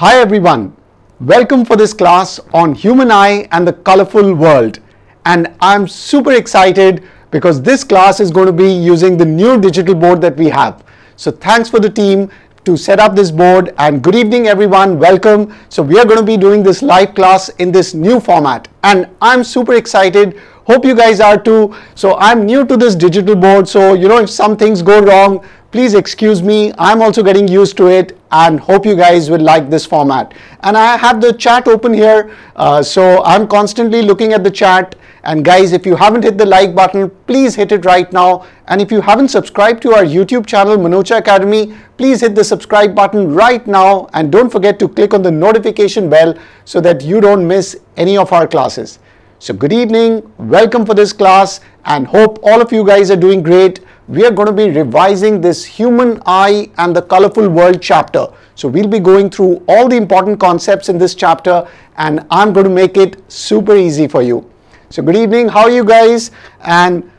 Hi everyone, welcome for this class on human eye and the colorful world. And I'm super excited because this class is going to be using the new digital board that we have. So thanks for the team to set up this board. And good evening everyone, welcome. So we are going to be doing this live class in this new format. And I'm super excited. Hope you guys are too. So i'm new to this digital board. So you know if some things go wrong please excuse me i'm also getting used to it and hope you guys will like this format. And i have the chat open here uh, so i'm constantly looking at the chat. And guys if you haven't hit the like button please hit it right now. And if you haven't subscribed to our youtube channel manocha academy please hit the subscribe button right now. And don't forget to click on the notification bell so that you don't miss any of our classes. So good evening, welcome for this class. And hope all of you guys are doing great. We are going to be revising this human eye and the colorful world chapter. So we'll be going through all the important concepts in this chapter and I'm going to make it super easy for you. So good evening, how are you guys? And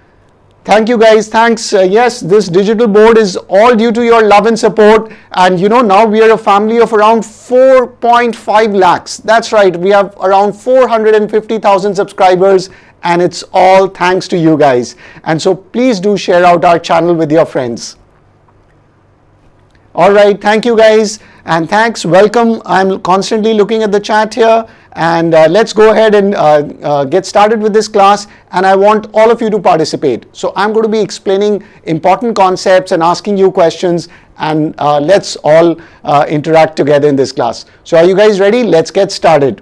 Thank you guys. Thanks. Uh, yes, this digital board is all due to your love and support. And you know, now we are a family of around 4.5 lakhs. That's right. We have around 450,000 subscribers and it's all thanks to you guys. And so please do share out our channel with your friends. All right. Thank you guys. And thanks. Welcome. I'm constantly looking at the chat here and uh, let's go ahead and uh, uh, get started with this class and I want all of you to participate. So I'm going to be explaining important concepts and asking you questions and uh, let's all uh, interact together in this class. So are you guys ready? Let's get started.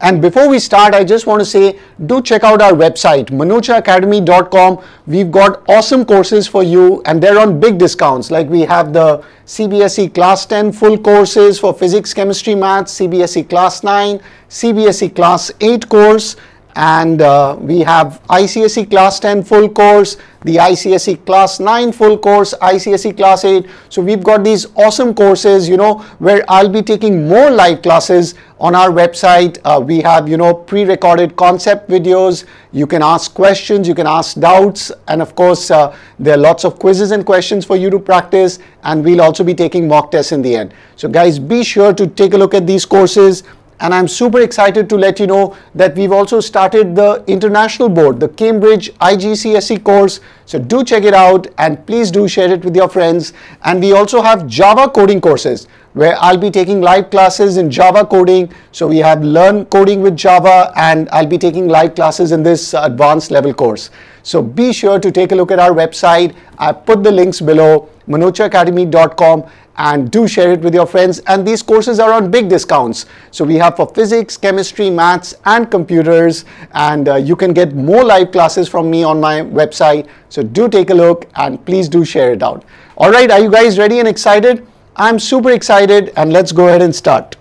And before we start, I just want to say, do check out our website, manochaacademy.com. We've got awesome courses for you and they're on big discounts. Like we have the CBSE Class 10 full courses for physics, chemistry, maths, CBSE Class 9, CBSE Class 8 course, and uh, we have ICSE class 10 full course, the ICSE class 9 full course, ICSE class 8. So we've got these awesome courses, you know, where I'll be taking more live classes on our website. Uh, we have, you know, pre-recorded concept videos. You can ask questions, you can ask doubts, and of course, uh, there are lots of quizzes and questions for you to practice, and we'll also be taking mock tests in the end. So guys, be sure to take a look at these courses and I'm super excited to let you know that we've also started the international board, the Cambridge IGCSE course. So do check it out and please do share it with your friends. And we also have Java coding courses where I'll be taking live classes in Java coding. So we have Learn Coding with Java and I'll be taking live classes in this advanced level course. So be sure to take a look at our website. I put the links below, manochaacademy.com and do share it with your friends. And these courses are on big discounts. So we have for physics, chemistry, maths, and computers. And uh, you can get more live classes from me on my website. So do take a look and please do share it out. All right, are you guys ready and excited? I'm super excited and let's go ahead and start.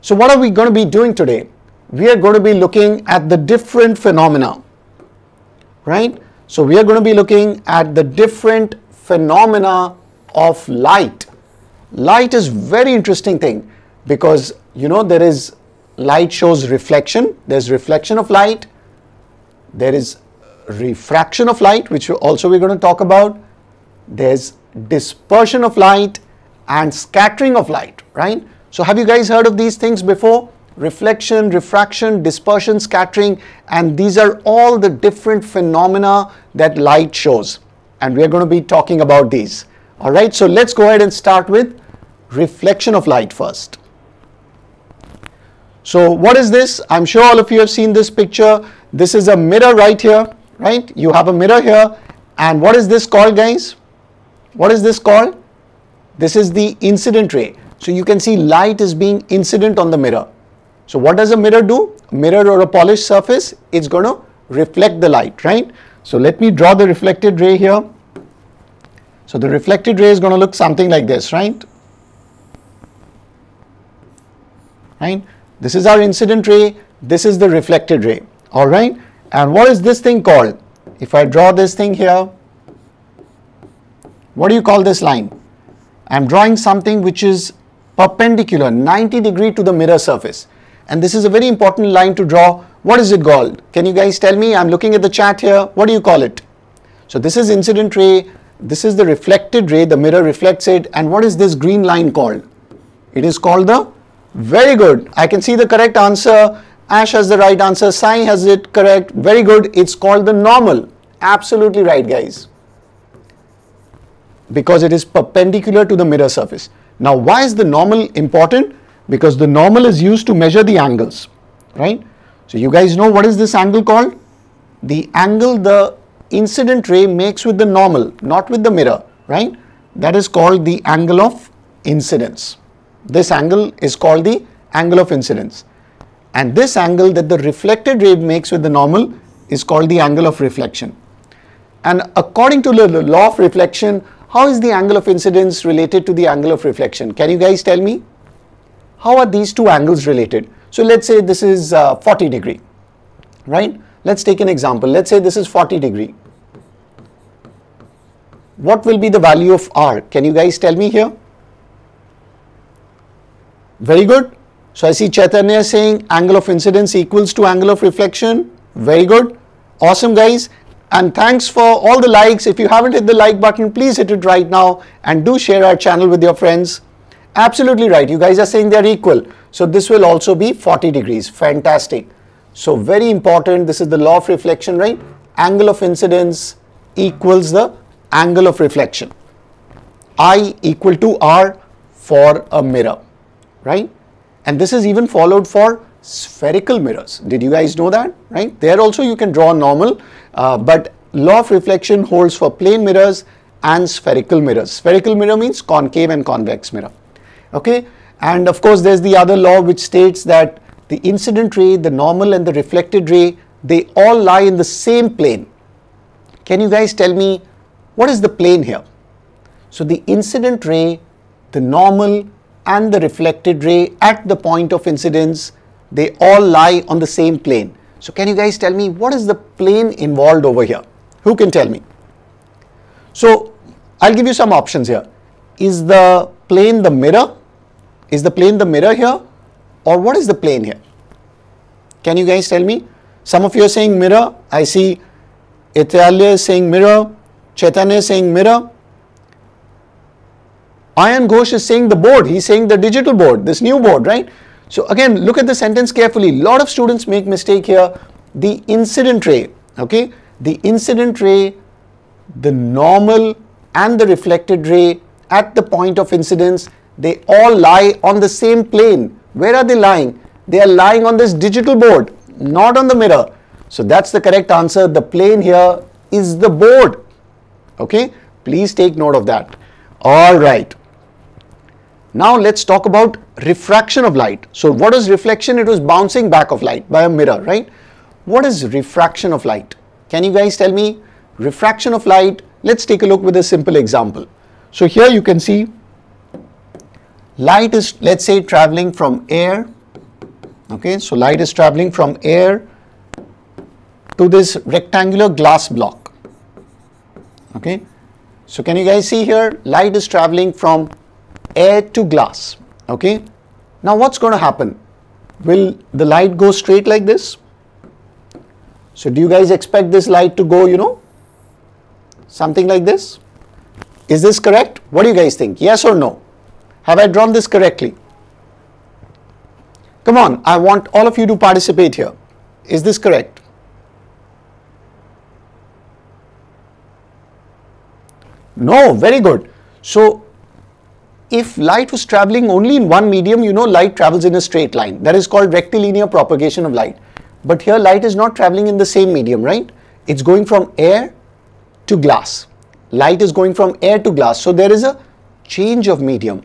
So what are we going to be doing today? We are going to be looking at the different phenomena, right? So we are going to be looking at the different phenomena of light. Light is very interesting thing because you know there is light shows reflection, there's reflection of light, there is refraction of light which also we're going to talk about, there's dispersion of light and scattering of light, right? So have you guys heard of these things before? Reflection, refraction, dispersion, scattering and these are all the different phenomena that light shows and we are going to be talking about these. All right, so let's go ahead and start with reflection of light first. So what is this? I'm sure all of you have seen this picture. This is a mirror right here, right? You have a mirror here. And what is this called, guys? What is this called? This is the incident ray. So you can see light is being incident on the mirror. So what does a mirror do? A mirror or a polished surface, it's going to reflect the light, right? So let me draw the reflected ray here. So the reflected ray is going to look something like this, right? Right? This is our incident ray. This is the reflected ray. All right. And what is this thing called? If I draw this thing here, what do you call this line? I'm drawing something which is perpendicular 90 degree to the mirror surface. And this is a very important line to draw what is it called? Can you guys tell me? I'm looking at the chat here. What do you call it? So this is incident ray this is the reflected ray, the mirror reflects it, and what is this green line called? It is called the, very good, I can see the correct answer, Ash has the right answer, Sai has it correct, very good, it's called the normal, absolutely right guys, because it is perpendicular to the mirror surface. Now why is the normal important? Because the normal is used to measure the angles, right? So you guys know what is this angle called? The angle the incident ray makes with the normal, not with the mirror, right? That is called the angle of incidence. This angle is called the angle of incidence. And this angle that the reflected ray makes with the normal is called the angle of reflection. And according to the law of reflection, how is the angle of incidence related to the angle of reflection? Can you guys tell me? How are these two angles related? So let's say this is uh, 40 degree, right? Let's take an example. Let's say this is 40 degree. What will be the value of R? Can you guys tell me here? Very good. So I see Chaitanya saying angle of incidence equals to angle of reflection. Very good. Awesome guys. And thanks for all the likes. If you haven't hit the like button, please hit it right now and do share our channel with your friends. Absolutely right. You guys are saying they're equal. So this will also be 40 degrees. Fantastic. So very important, this is the law of reflection, right? Angle of incidence equals the angle of reflection. I equal to R for a mirror, right? And this is even followed for spherical mirrors. Did you guys know that, right? There also you can draw normal, uh, but law of reflection holds for plane mirrors and spherical mirrors. Spherical mirror means concave and convex mirror, okay? And of course, there's the other law which states that the incident ray, the normal and the reflected ray, they all lie in the same plane. Can you guys tell me what is the plane here? So the incident ray, the normal and the reflected ray at the point of incidence, they all lie on the same plane. So can you guys tell me what is the plane involved over here? Who can tell me? So I'll give you some options here. Is the plane the mirror? Is the plane the mirror here? Or what is the plane here? Can you guys tell me? Some of you are saying mirror. I see Italia is saying mirror. Chaitanya is saying mirror. Ayan Ghosh is saying the board. He's saying the digital board, this new board, right? So again, look at the sentence carefully. Lot of students make mistake here. The incident ray, okay? The incident ray, the normal and the reflected ray at the point of incidence, they all lie on the same plane. Where are they lying? They are lying on this digital board, not on the mirror. So that's the correct answer. The plane here is the board. Okay, please take note of that. All right. Now let's talk about refraction of light. So what is reflection? It was bouncing back of light by a mirror, right? What is refraction of light? Can you guys tell me? Refraction of light, let's take a look with a simple example. So here you can see light is let's say traveling from air. Okay so light is traveling from air to this rectangular glass block. Okay so can you guys see here? Light is traveling from air to glass. Okay now what's going to happen? Will the light go straight like this? So do you guys expect this light to go you know something like this? Is this correct? What do you guys think? Yes or no have I drawn this correctly? Come on, I want all of you to participate here. Is this correct? No, very good. So, if light was traveling only in one medium, you know light travels in a straight line. That is called rectilinear propagation of light. But here light is not traveling in the same medium, right? It's going from air to glass. Light is going from air to glass. So, there is a change of medium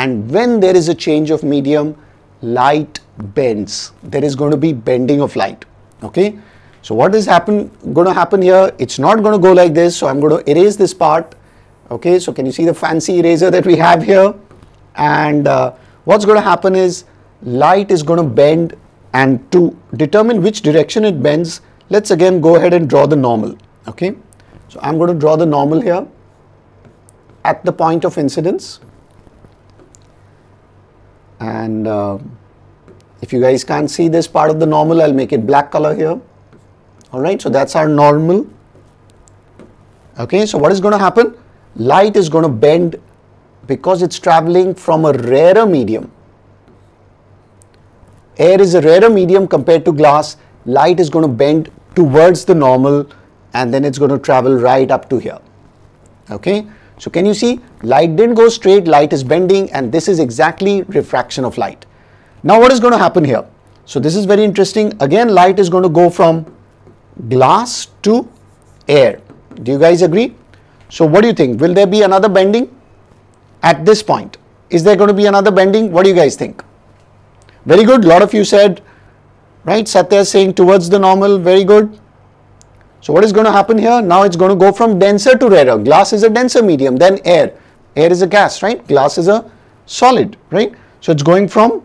and when there is a change of medium light bends. There is going to be bending of light okay? So what is happen going to happen here it's not going to go like this so i'm going to erase this part okay? So can you see the fancy eraser that we have here? And uh, what's going to happen is light is going to bend and to determine which direction it bends let's again go ahead and draw the normal okay? So i'm going to draw the normal here at the point of incidence and uh, if you guys can't see this part of the normal I'll make it black color here all right so that's our normal Okay, so what is going to happen? Light is going to bend because it's traveling from a rarer medium. Air is a rarer medium compared to glass. Light is going to bend towards the normal and then it's going to travel right up to here. Okay, so can you see light didn't go straight, light is bending and this is exactly refraction of light. Now what is going to happen here? So this is very interesting. Again, light is going to go from glass to air. Do you guys agree? So what do you think? Will there be another bending at this point? Is there going to be another bending? What do you guys think? Very good. A lot of you said, right? Satya is saying towards the normal. Very good. So what is going to happen here? Now it's going to go from denser to rarer. Glass is a denser medium, then air. Air is a gas, right? Glass is a solid, right? So it's going from,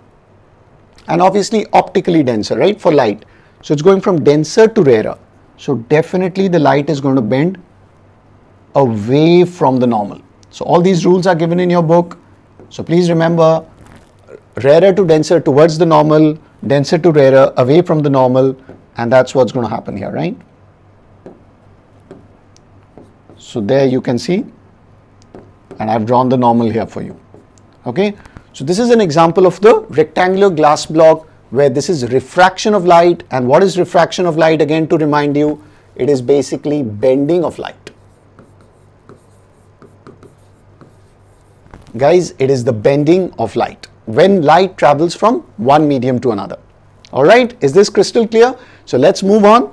and obviously optically denser, right, for light. So it's going from denser to rarer. So definitely the light is going to bend away from the normal. So all these rules are given in your book. So please remember, rarer to denser towards the normal, denser to rarer away from the normal, and that's what's going to happen here, right? So there you can see, and I've drawn the normal here for you. Okay, so this is an example of the rectangular glass block where this is refraction of light. And what is refraction of light? Again, to remind you, it is basically bending of light. Guys, it is the bending of light when light travels from one medium to another. All right, is this crystal clear? So let's move on.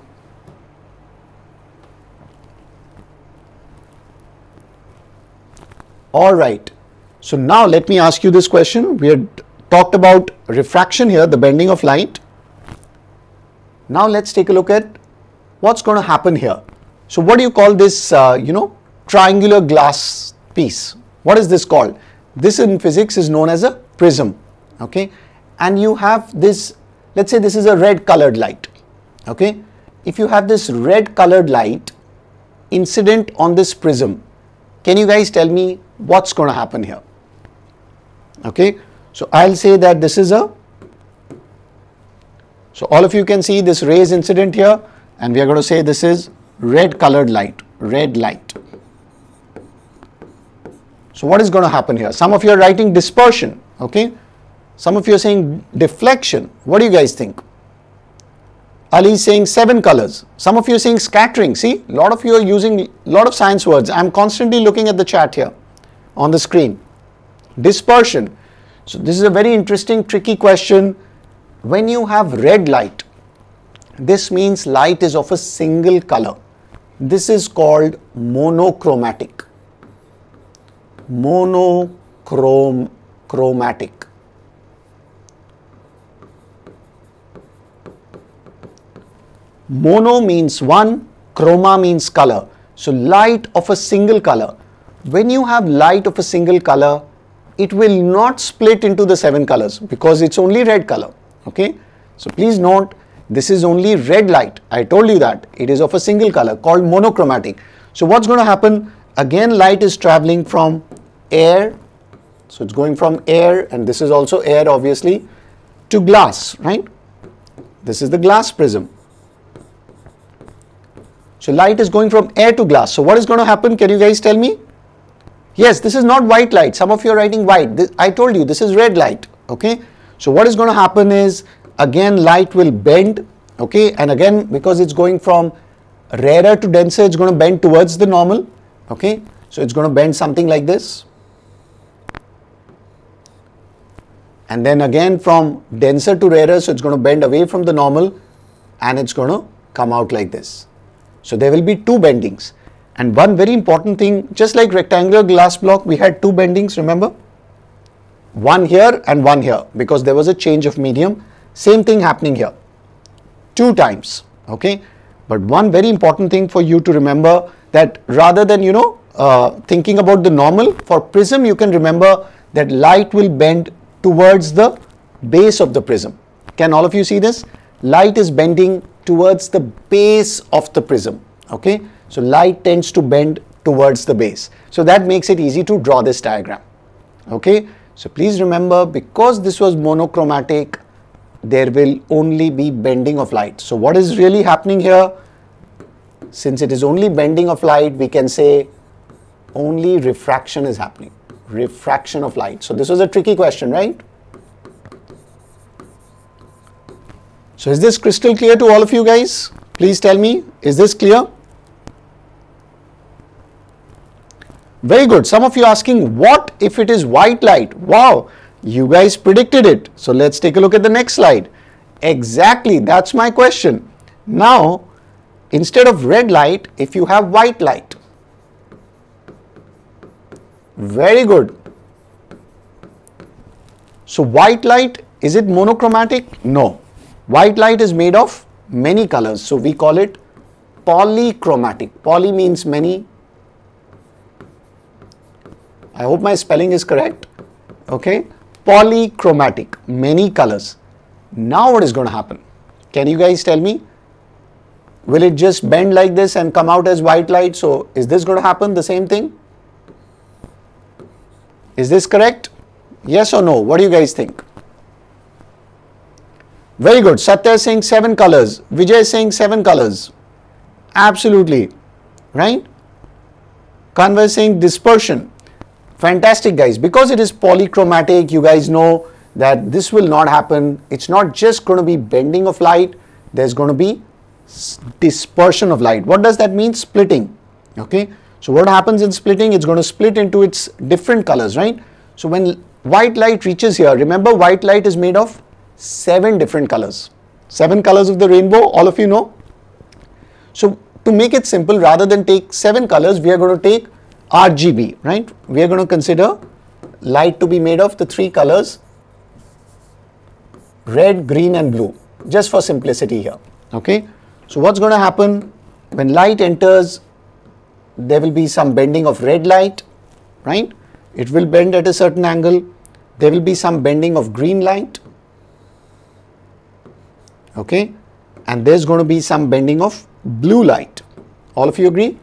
All right. So now let me ask you this question. We had talked about refraction here, the bending of light. Now let's take a look at what's going to happen here. So what do you call this, uh, you know, triangular glass piece? What is this called? This in physics is known as a prism, okay? And you have this, let's say this is a red colored light, okay? If you have this red colored light incident on this prism, can you guys tell me what's going to happen here? Okay, so I'll say that this is a, so all of you can see this rays incident here and we are going to say this is red colored light, red light. So what is going to happen here? Some of you are writing dispersion, okay? Some of you are saying deflection. What do you guys think? Ali is saying seven colors. Some of you are saying scattering. See, a lot of you are using a lot of science words. I'm constantly looking at the chat here on the screen. Dispersion. So this is a very interesting, tricky question. When you have red light, this means light is of a single color. This is called monochromatic. Monochromatic. Mono means one, chroma means color. So light of a single color. When you have light of a single color, it will not split into the seven colors because it's only red color. Okay. So please note this is only red light. I told you that it is of a single color called monochromatic. So what's going to happen? Again, light is traveling from air. So it's going from air and this is also air obviously to glass, right? This is the glass prism. So light is going from air to glass. So what is going to happen? Can you guys tell me? Yes, this is not white light. Some of you are writing white. This, I told you this is red light. Okay. So what is going to happen is again light will bend. Okay. And again because it's going from rarer to denser, it's going to bend towards the normal. Okay. So it's going to bend something like this. And then again from denser to rarer, so it's going to bend away from the normal and it's going to come out like this. So there will be two bendings. And one very important thing, just like rectangular glass block, we had two bendings, remember? One here and one here because there was a change of medium. Same thing happening here. Two times, okay? But one very important thing for you to remember that rather than, you know, uh, thinking about the normal, for prism you can remember that light will bend towards the base of the prism. Can all of you see this? Light is bending towards the base of the prism. Okay, so light tends to bend towards the base. So that makes it easy to draw this diagram. Okay, so please remember because this was monochromatic, there will only be bending of light. So what is really happening here? since it is only bending of light, we can say only refraction is happening. Refraction of light. So this was a tricky question, right? So is this crystal clear to all of you guys? Please tell me, is this clear? Very good. Some of you asking, what if it is white light? Wow, you guys predicted it. So let's take a look at the next slide. Exactly, that's my question. Now, instead of red light, if you have white light. Very good. So white light, is it monochromatic? No. White light is made of many colors. So we call it polychromatic. Poly means many. I hope my spelling is correct. Okay. Polychromatic, many colors. Now what is going to happen? Can you guys tell me? Will it just bend like this and come out as white light? So is this going to happen the same thing? Is this correct? Yes or no? What do you guys think? Very good. Satya saying seven colors. Vijay is saying seven colors. Absolutely. Right? Saying dispersion. Fantastic guys. Because it is polychromatic, you guys know that this will not happen. It's not just going to be bending of light. There's going to be dispersion of light. What does that mean? Splitting. Okay. So what happens in splitting? It's going to split into its different colors, right? So when white light reaches here, remember white light is made of seven different colors. Seven colors of the rainbow, all of you know. So to make it simple, rather than take seven colors, we are going to take RGB, right? We are going to consider light to be made of the three colors red, green and blue just for simplicity here. Okay. So what's going to happen when light enters there will be some bending of red light right it will bend at a certain angle there will be some bending of green light okay and there's going to be some bending of blue light all of you agree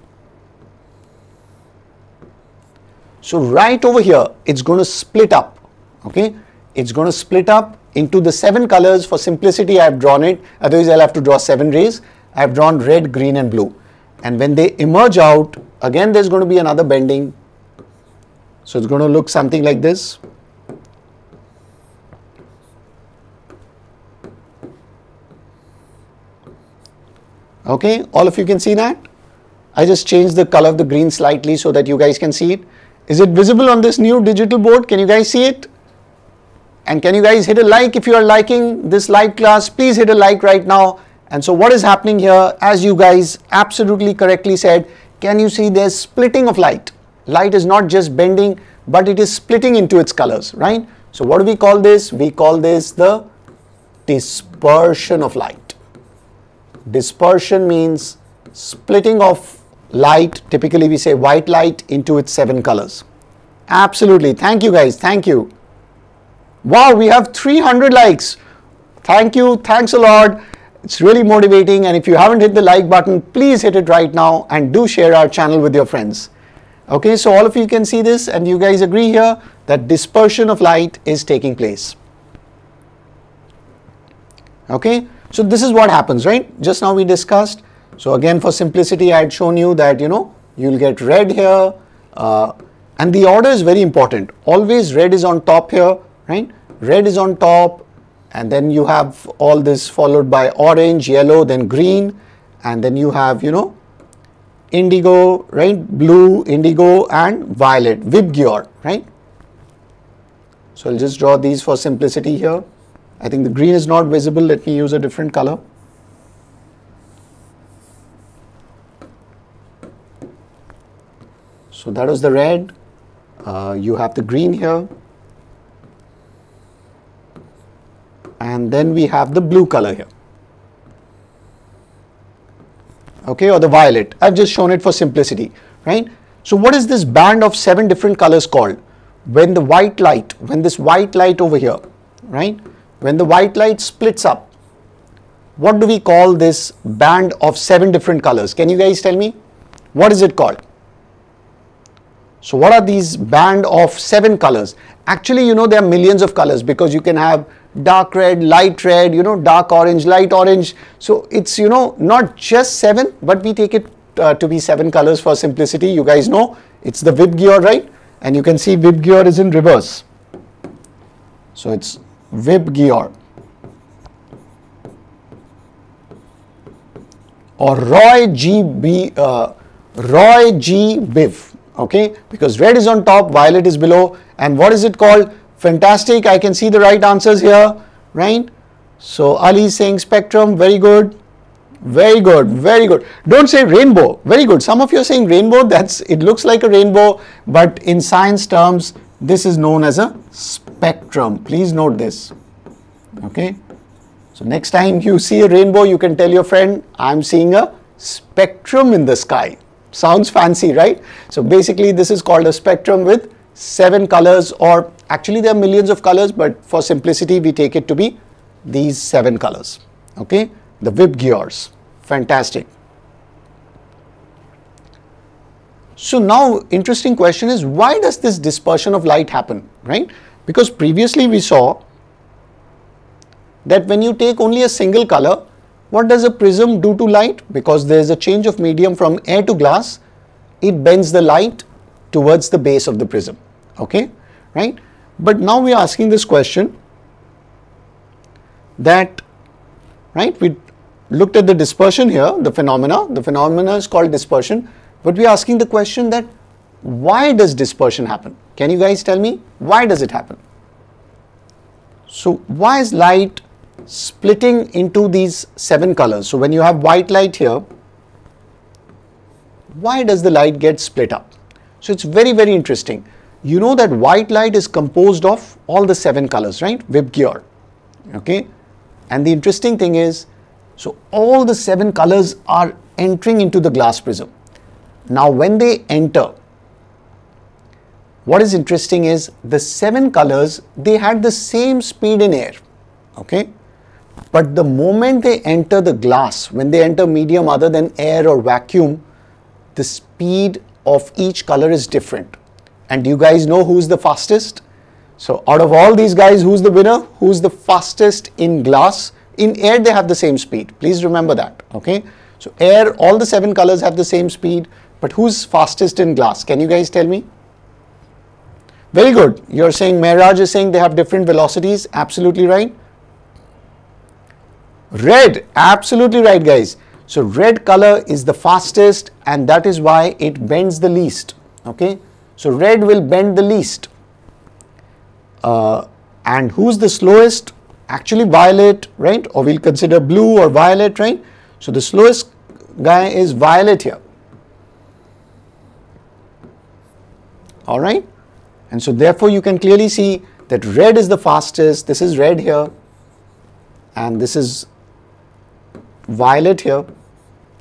so right over here it's going to split up okay? It's going to split up into the seven colors. For simplicity I have drawn it. Otherwise I'll have to draw seven rays. I have drawn red green and blue. And when they emerge out again there's going to be another bending. So it's going to look something like this. Okay all of you can see that? I just changed the color of the green slightly so that you guys can see it is it visible on this new digital board? Can you guys see it? And can you guys hit a like? If you are liking this live class please hit a like right now. And so what is happening here? As you guys absolutely correctly said can you see there's splitting of light? Light is not just bending but it is splitting into its colors right? So what do we call this? We call this the dispersion of light. Dispersion means splitting of light typically we say white light into its seven colors absolutely thank you guys thank you wow we have 300 likes thank you thanks a lot it's really motivating and if you haven't hit the like button, please hit it right now and do share our channel with your friends. Okay, so all of you can see this and you guys agree here that dispersion of light is taking place. Okay, so this is what happens, right? Just now we discussed. So again, for simplicity, I had shown you that, you know, you'll get red here uh, and the order is very important. Always red is on top here, right? Red is on top, and then you have all this followed by orange, yellow, then green, and then you have, you know, indigo, right, blue, indigo, and violet, Vibgyor, right? So I'll just draw these for simplicity here. I think the green is not visible. Let me use a different color. So that was the red. Uh, you have the green here. and then we have the blue color here. Okay or the violet. I've just shown it for simplicity right? So what is this band of seven different colors called? When the white light when this white light over here right? When the white light splits up what do we call this band of seven different colors? Can you guys tell me? What is it called so what are these band of seven colors actually you know there are millions of colors because you can have dark red, light red, you know, dark orange, light orange. So it's, you know, not just seven, but we take it uh, to be seven colors for simplicity. You guys know it's the VIBGYOR, right? And you can see VIBGYOR is in reverse. So it's VIBGYOR. Or Roy G. B, uh, Roy G. Biv, okay? Because red is on top, violet is below. And what is it called? Fantastic. I can see the right answers here, right? So Ali is saying spectrum, very good. Very good, very good. Don't say rainbow. Very good. Some of you are saying rainbow. That's it looks like a rainbow, but in science terms, this is known as a spectrum. Please note this. Okay. So next time you see a rainbow, you can tell your friend, I'm seeing a spectrum in the sky. Sounds fancy, right? So basically, this is called a spectrum with seven colors, or actually, there are millions of colors, but for simplicity, we take it to be these seven colors. Okay the VIBGYORs. Fantastic. So now interesting question is why does this dispersion of light happen, right? Because previously we saw that when you take only a single color, what does a prism do to light? Because there is a change of medium from air to glass, it bends the light towards the base of the prism, okay, right? But now we are asking this question that, right, we looked at the dispersion here, the phenomena. The phenomena is called dispersion. But we are asking the question that why does dispersion happen? Can you guys tell me why does it happen? So why is light splitting into these seven colors? So when you have white light here, why does the light get split up? So it's very, very interesting. You know that white light is composed of all the seven colors, right? VIBGYOR. Okay. And the interesting thing is so all the seven colors are entering into the glass prism. Now when they enter, what is interesting is the seven colors, they had the same speed in air, okay? But the moment they enter the glass, when they enter medium other than air or vacuum, the speed of each color is different. And do you guys know who's the fastest? So out of all these guys, who's the winner? Who's the fastest in glass? In air, they have the same speed. Please remember that. Okay. So air, all the seven colors have the same speed. But who's fastest in glass? Can you guys tell me? Very good. You're saying Mehraj is saying they have different velocities. Absolutely right. Red, absolutely right, guys. So red color is the fastest, and that is why it bends the least. Okay. So red will bend the least. Uh, and who's the slowest? actually violet, right? Or we'll consider blue or violet, right? So the slowest guy is violet here. All right. And so therefore you can clearly see that red is the fastest. This is red here. And this is violet here.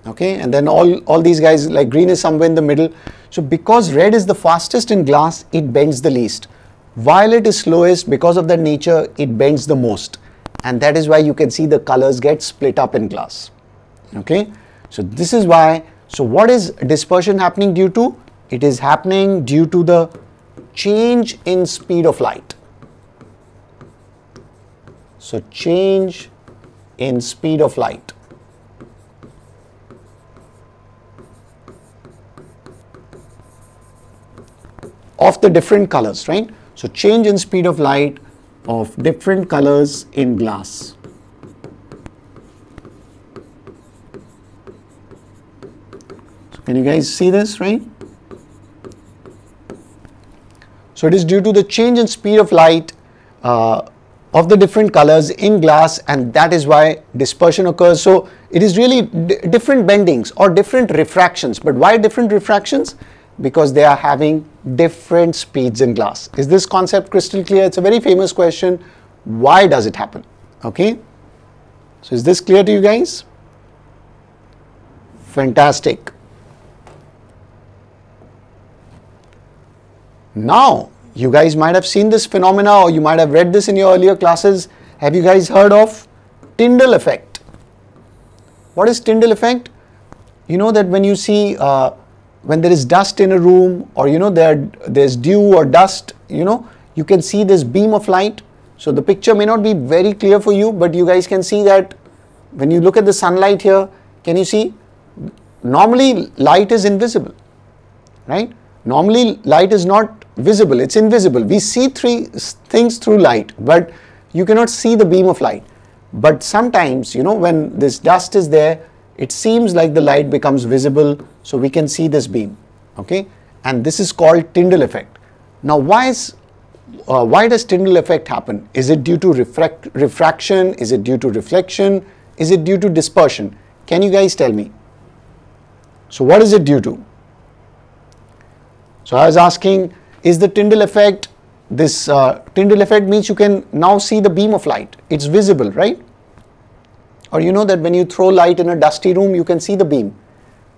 Okay. And then all, all these guys like green is somewhere in the middle. So because red is the fastest in glass, it bends the least. Violet is slowest because of that nature, it bends the most. And that is why you can see the colors get split up in glass. Okay. So this is why, so what is dispersion happening due to? It is happening due to the change in speed of light. So change in speed of light. Of the different colors, right? So change in speed of light of different colors in glass. So can you guys see this, right? So it is due to the change in speed of light uh, of the different colors in glass and that is why dispersion occurs. So it is really different bendings or different refractions. But why different refractions? Because they are having different speeds in glass. Is this concept crystal clear? It's a very famous question. Why does it happen? Okay. So is this clear to you guys? Fantastic. Now, you guys might have seen this phenomena or you might have read this in your earlier classes. Have you guys heard of Tyndall effect? What is Tyndall effect? You know that when you see uh, when there is dust in a room or you know there there's dew or dust you know you can see this beam of light so the picture may not be very clear for you but you guys can see that when you look at the sunlight here can you see normally light is invisible, right? Normally light is not visible, it's invisible. We see three things through light, but you cannot see the beam of light. But sometimes, you know, when this dust is there, it seems like the light becomes visible, so we can see this beam, okay? And this is called Tyndall effect. Now, why is uh, why does Tyndall effect happen? Is it due to refract refraction? Is it due to reflection? Is it due to dispersion? Can you guys tell me? So, what is it due to? So, I was asking, is the Tyndall effect, this uh, Tyndall effect means you can now see the beam of light. It's visible, right? Or you know that when you throw light in a dusty room, you can see the beam.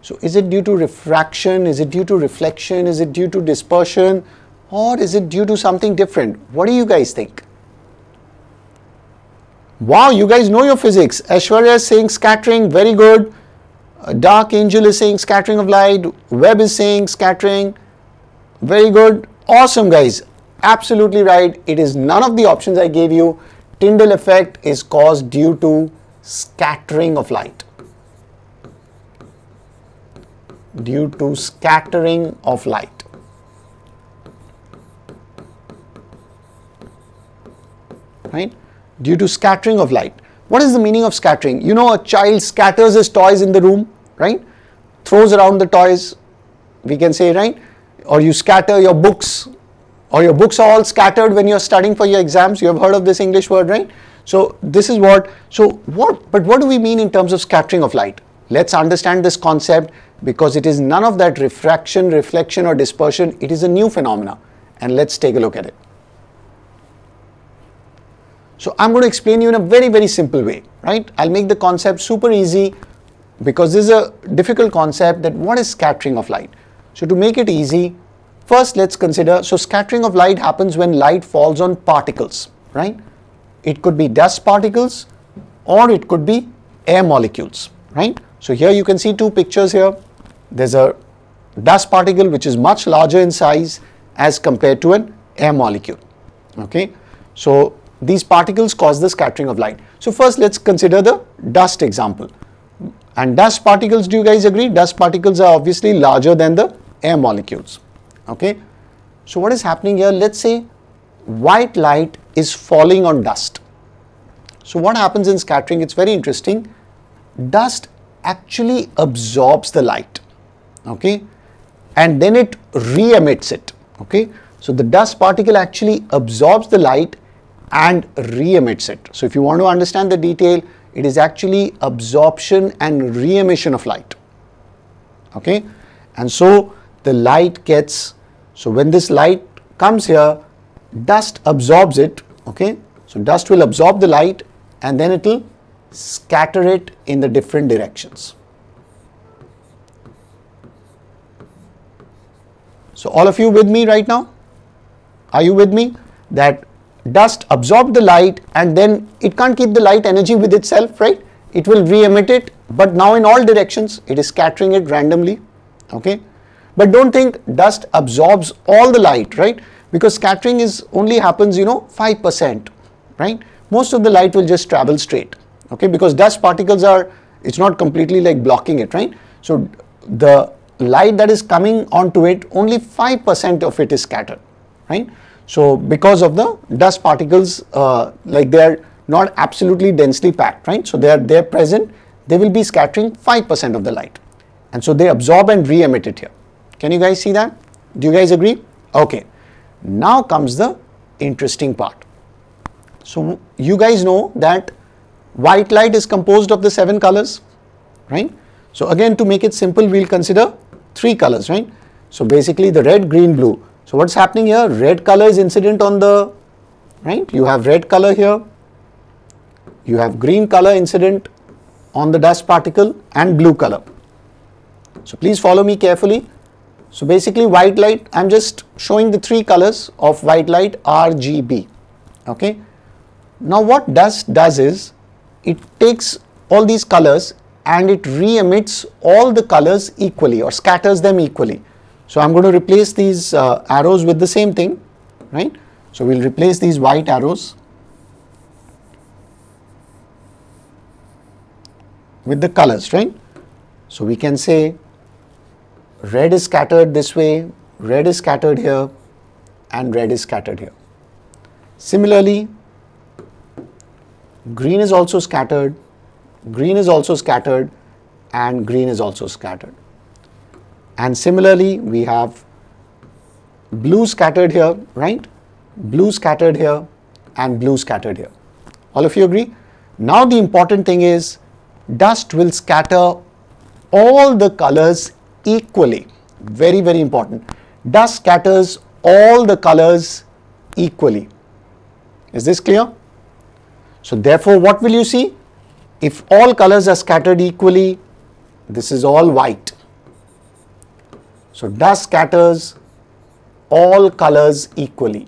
So, is it due to refraction? Is it due to reflection? Is it due to dispersion? Or is it due to something different? What do you guys think? Wow, you guys know your physics. Ashwarya is saying scattering, very good. Uh, Dark Angel is saying scattering of light. Webb is saying scattering, very good. Awesome, guys. Absolutely right. It is none of the options I gave you. Tyndall effect is caused due to scattering of light. Due to scattering of light. Right? due to scattering of light. What is the meaning of scattering? You know, a child scatters his toys in the room, right? Throws around the toys, we can say, right? Or you scatter your books, or your books are all scattered when you're studying for your exams. You have heard of this English word, right? So, this is what, so what, but what do we mean in terms of scattering of light? Let's understand this concept because it is none of that refraction, reflection, or dispersion. It is a new phenomena. And let's take a look at it. So I'm going to explain you in a very, very simple way, right? I'll make the concept super easy because this is a difficult concept that what is scattering of light? So to make it easy, first let's consider, so scattering of light happens when light falls on particles, right? It could be dust particles or it could be air molecules, right? So here you can see two pictures here. There's a dust particle which is much larger in size as compared to an air molecule, okay? So these particles cause the scattering of light. So first let's consider the dust example. And dust particles, do you guys agree? Dust particles are obviously larger than the air molecules. Okay. So what is happening here? Let's say white light is falling on dust. So what happens in scattering? It's very interesting. Dust actually absorbs the light. Okay. And then it re-emits it. Okay. So the dust particle actually absorbs the light and re-emits it. So if you want to understand the detail, it is actually absorption and re-emission of light. Okay, and so the light gets, so when this light comes here, dust absorbs it. Okay, so dust will absorb the light and then it will scatter it in the different directions. So all of you with me right now? Are you with me? That dust absorb the light and then it can't keep the light energy with itself, right? It will re-emit it, but now in all directions, it is scattering it randomly, okay? But don't think dust absorbs all the light, right? Because scattering is only happens, you know, 5%, right? Most of the light will just travel straight, okay? Because dust particles are, it's not completely like blocking it, right? So the light that is coming onto it, only 5% of it is scattered, right? So because of the dust particles, uh, like they are not absolutely densely packed, right? So they are there present, they will be scattering 5% of the light. And so they absorb and re-emit it here. Can you guys see that? Do you guys agree? Okay. Now comes the interesting part. So you guys know that white light is composed of the seven colors, right? So again to make it simple, we'll consider three colors, right? So basically the red, green, blue. So what's happening here? Red color is incident on the, right? You have red color here. You have green color incident on the dust particle and blue color. So please follow me carefully. So basically white light, I'm just showing the three colors of white light RGB. Okay. Now what dust does is, it takes all these colors and it re-emits all the colors equally or scatters them equally. So I'm going to replace these uh, arrows with the same thing, right? So we'll replace these white arrows with the colors, right? So we can say red is scattered this way, red is scattered here, and red is scattered here. Similarly, green is also scattered, green is also scattered, and green is also scattered. And similarly, we have blue scattered here, right? Blue scattered here, and blue scattered here. All of you agree? Now the important thing is dust will scatter all the colors equally. Very, very important. Dust scatters all the colors equally. Is this clear? So therefore, what will you see? If all colors are scattered equally, this is all white. So dust scatters all colors equally.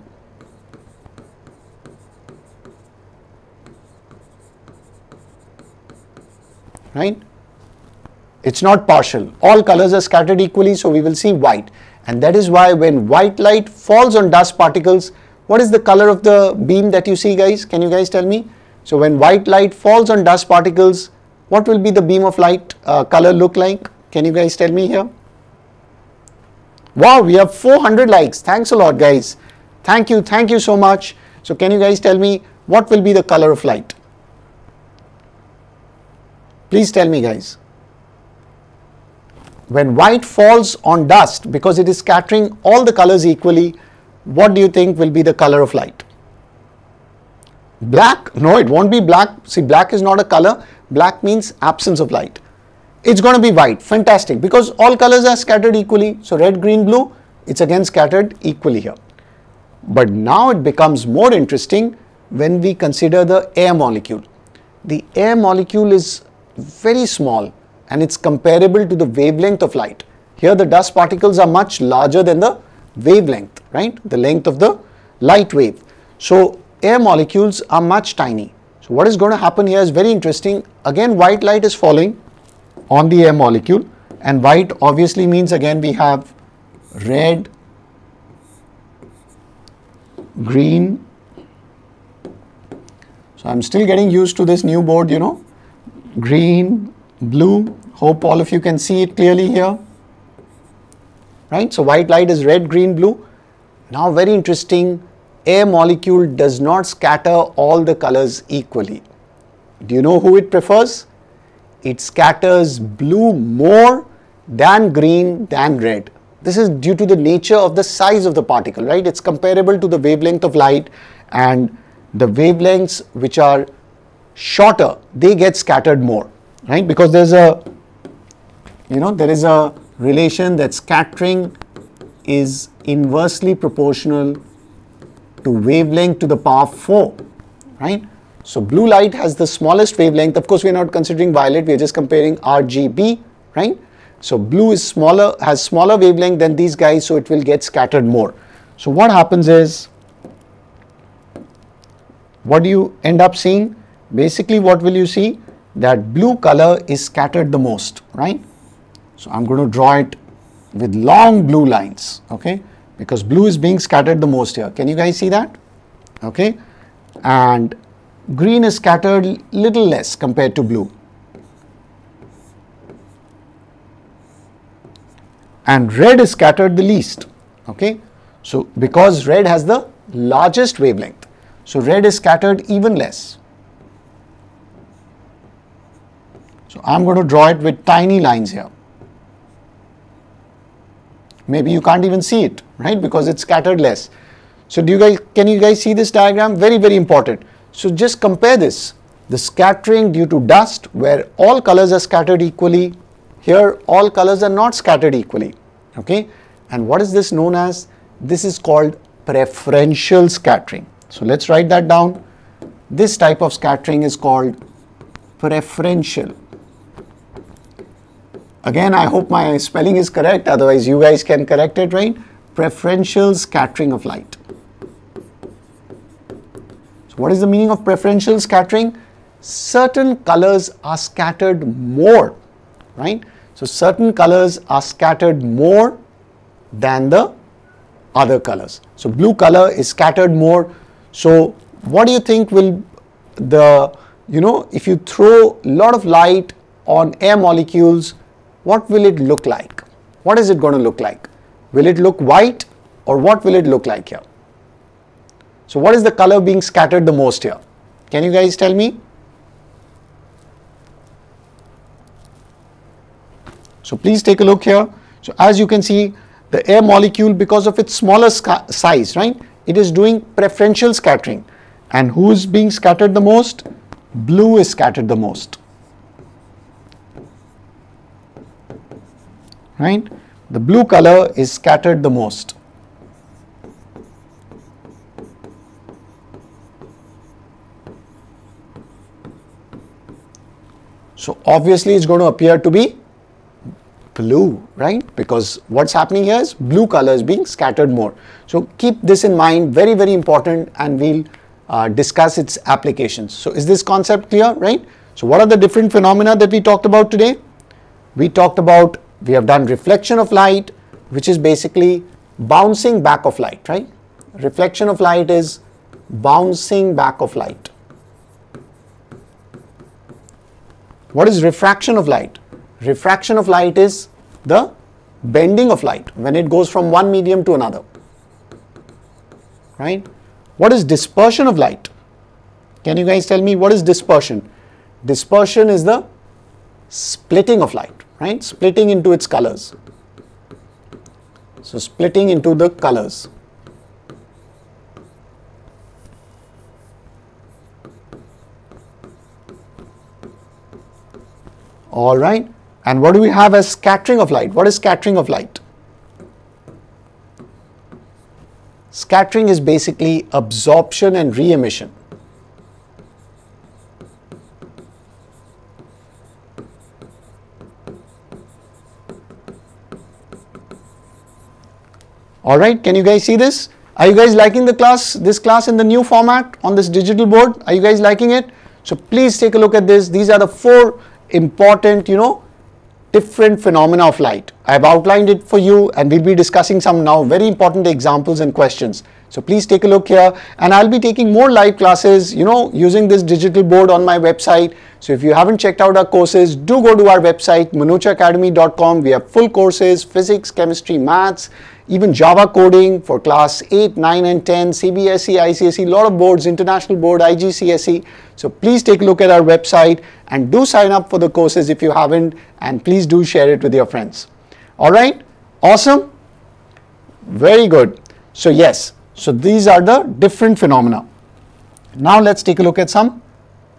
Right? It's not partial. All colors are scattered equally, so we will see white. And that is why when white light falls on dust particles, what is the color of the beam that you see guys? Can you guys tell me? So when white light falls on dust particles, what will be the beam of light uh, color look like? Can you guys tell me here? Wow, we have 400 likes. Thanks a lot guys. Thank you, thank you so much. So can you guys tell me what will be the color of light? Please tell me guys when white falls on dust because it is scattering all the colors equally, what do you think will be the color of light? Black? No, it won't be black. See, black is not a color. Black means absence of light. It's going to be white. Fantastic. Because all colors are scattered equally. So, red, green, blue, it's again scattered equally here. But now it becomes more interesting when we consider the air molecule. The air molecule is very small and it's comparable to the wavelength of light. Here the dust particles are much larger than the wavelength, right? The length of the light wave. So air molecules are much tiny. So what is going to happen here is very interesting. Again white light is falling on the air molecule and white obviously means again we have red, green. So I'm still getting used to this new board, you know, green, blue, Hope all of you can see it clearly here. Right? So white light is red, green, blue. Now very interesting, air molecule does not scatter all the colors equally. Do you know who it prefers? It scatters blue more than green than red. This is due to the nature of the size of the particle, right? It's comparable to the wavelength of light and the wavelengths which are shorter, they get scattered more, right? Because there's a you know there is a relation that scattering is inversely proportional to wavelength to the power 4 right? So blue light has the smallest wavelength. Of course we are not considering violet. We are just comparing RGB right? So blue is smaller has smaller wavelength than these guys so it will get scattered more. So what happens is what do you end up seeing? Basically what will you see? That blue color is scattered the most right so I'm going to draw it with long blue lines, okay? Because blue is being scattered the most here. Can you guys see that? Okay? And green is scattered little less compared to blue. And red is scattered the least, okay? So because red has the largest wavelength, so red is scattered even less. So I'm going to draw it with tiny lines here maybe you can't even see it right? Because it's scattered less. So do you guys can you guys see this diagram? Very very important. So just compare this. The scattering due to dust where all colors are scattered equally. Here all colors are not scattered equally okay? And what is this known as? This is called preferential scattering. So let's write that down. This type of scattering is called preferential Again, I hope my spelling is correct, otherwise you guys can correct it, right? Preferential scattering of light. So what is the meaning of preferential scattering? Certain colors are scattered more, right? So certain colors are scattered more than the other colors. So blue color is scattered more. So what do you think will the, you know, if you throw a lot of light on air molecules, what will it look like? What is it going to look like? Will it look white or what will it look like here? So what is the color being scattered the most here? Can you guys tell me? So please take a look here. So as you can see, the air molecule, because of its smaller size, right, it is doing preferential scattering. And who is being scattered the most? Blue is scattered the most. Right? The blue color is scattered the most. So obviously it's going to appear to be blue, right? Because what's happening here is blue color is being scattered more. So keep this in mind, very, very important and we'll uh, discuss its applications. So is this concept clear, right? So what are the different phenomena that we talked about today? We talked about, we have done reflection of light, which is basically bouncing back of light, right? Reflection of light is bouncing back of light. What is refraction of light? Refraction of light is the bending of light when it goes from one medium to another. Right? What is dispersion of light? Can you guys tell me what is dispersion? Dispersion is the splitting of light, right? Splitting into its colors. So, splitting into the colors. All right. And what do we have as scattering of light? What is scattering of light? Scattering is basically absorption and re-emission. All right, can you guys see this? Are you guys liking the class, this class in the new format on this digital board? Are you guys liking it? So please take a look at this. These are the four important, you know, different phenomena of light. I have outlined it for you and we'll be discussing some now very important examples and questions. So please take a look here and I'll be taking more live classes, you know, using this digital board on my website. So if you haven't checked out our courses, do go to our website, manochaacademy.com. We have full courses, physics, chemistry, maths, even Java coding for class 8, 9 and 10, CBSE, ICSE, lot of boards, international board, IGCSE. So please take a look at our website and do sign up for the courses if you haven't and please do share it with your friends. Alright, awesome, very good. So yes, so these are the different phenomena. Now let's take a look at some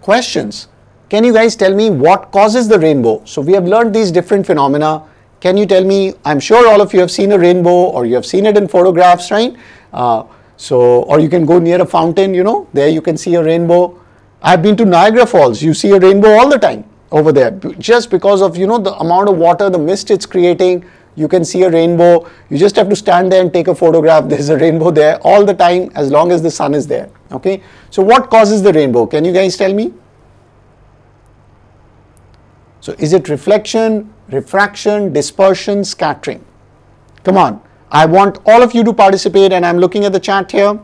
questions. Can you guys tell me what causes the rainbow? So we have learned these different phenomena can you tell me, I'm sure all of you have seen a rainbow or you have seen it in photographs, right? Uh, so, or you can go near a fountain, you know, there you can see a rainbow. I've been to Niagara Falls, you see a rainbow all the time over there. Just because of, you know, the amount of water, the mist it's creating, you can see a rainbow. You just have to stand there and take a photograph. There's a rainbow there all the time as long as the sun is there. Okay. So what causes the rainbow? Can you guys tell me? So is it reflection, refraction, dispersion, scattering? Come on. I want all of you to participate and I'm looking at the chat here.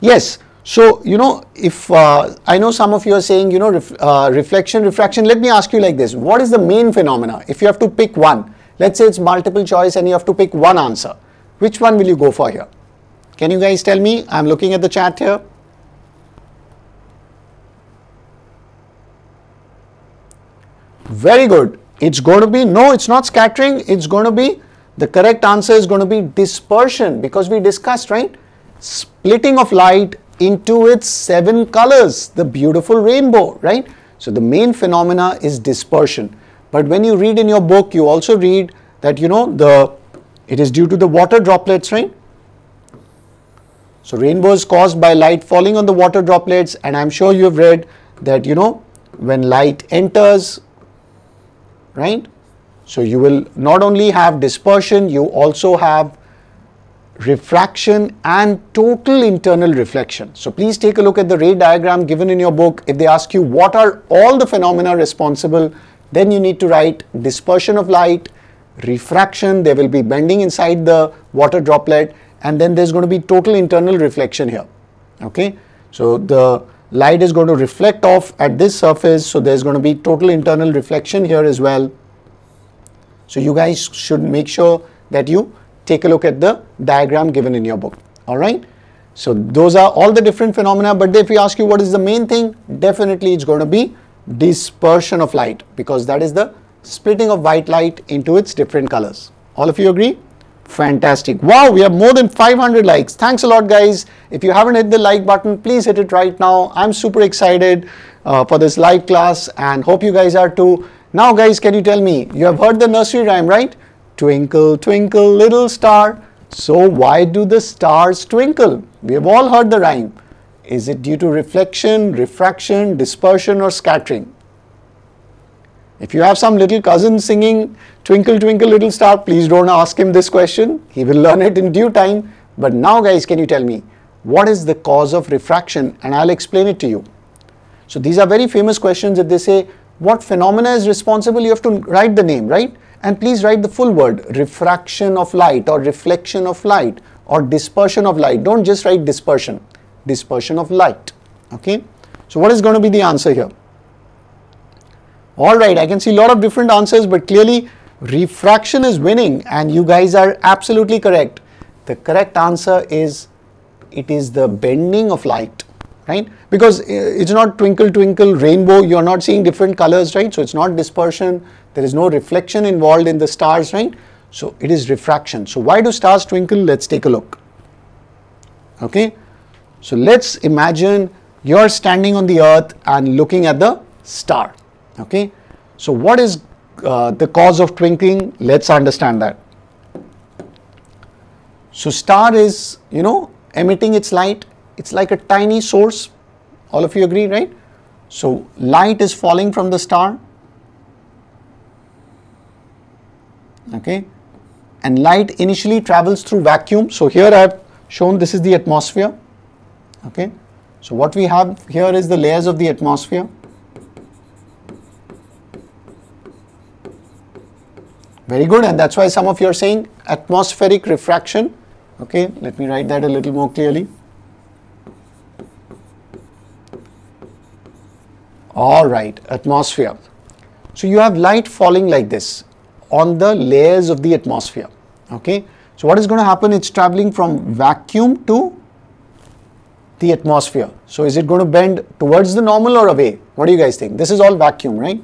Yes. So, you know, if uh, I know some of you are saying, you know, ref, uh, reflection, refraction, let me ask you like this. What is the main phenomena? If you have to pick one, let's say it's multiple choice and you have to pick one answer, which one will you go for here? Can you guys tell me? I'm looking at the chat here. Very good. It's going to be, no, it's not scattering. It's going to be, the correct answer is going to be dispersion because we discussed, right? Splitting of light into its seven colors, the beautiful rainbow, right? So the main phenomena is dispersion. But when you read in your book, you also read that, you know, the it is due to the water droplets, right? So rainbow is caused by light falling on the water droplets and I'm sure you have read that, you know, when light enters right? So you will not only have dispersion, you also have refraction and total internal reflection. So please take a look at the ray diagram given in your book. If they ask you what are all the phenomena responsible, then you need to write dispersion of light, refraction, there will be bending inside the water droplet and then there's going to be total internal reflection here. Okay. So the light is going to reflect off at this surface so there's going to be total internal reflection here as well. So you guys should make sure that you take a look at the diagram given in your book all right? So those are all the different phenomena but if we ask you what is the main thing definitely it's going to be dispersion of light because that is the splitting of white light into its different colors. All of you agree Fantastic. Wow, we have more than 500 likes. Thanks a lot, guys. If you haven't hit the like button, please hit it right now. I'm super excited uh, for this live class and hope you guys are too. Now, guys, can you tell me, you have heard the nursery rhyme, right? Twinkle, twinkle, little star. So, why do the stars twinkle? We have all heard the rhyme. Is it due to reflection, refraction, dispersion, or scattering? If you have some little cousin singing Twinkle Twinkle Little Star, please don't ask him this question. He will learn it in due time. But now guys, can you tell me what is the cause of refraction? And I'll explain it to you. So these are very famous questions that they say what phenomena is responsible? You have to write the name, right? And please write the full word refraction of light or reflection of light or dispersion of light. Don't just write dispersion, dispersion of light. Okay. So what is going to be the answer here? All right, I can see a lot of different answers, but clearly refraction is winning and you guys are absolutely correct. The correct answer is it is the bending of light, right? Because uh, it's not twinkle twinkle rainbow, you're not seeing different colors, right? So it's not dispersion, there is no reflection involved in the stars, right? So it is refraction. So why do stars twinkle? Let's take a look. Okay, so let's imagine you're standing on the earth and looking at the star okay? So what is uh, the cause of twinkling? Let's understand that. So star is you know emitting its light. It's like a tiny source. All of you agree right? So light is falling from the star. Okay? And light initially travels through vacuum. So here i have shown this is the atmosphere. Okay? So what we have here is the layers of the atmosphere Very good and that's why some of you are saying atmospheric refraction. Okay, let me write that a little more clearly. All right, atmosphere. So you have light falling like this on the layers of the atmosphere. Okay, so what is going to happen? It's traveling from vacuum to the atmosphere. So is it going to bend towards the normal or away? What do you guys think? This is all vacuum, right?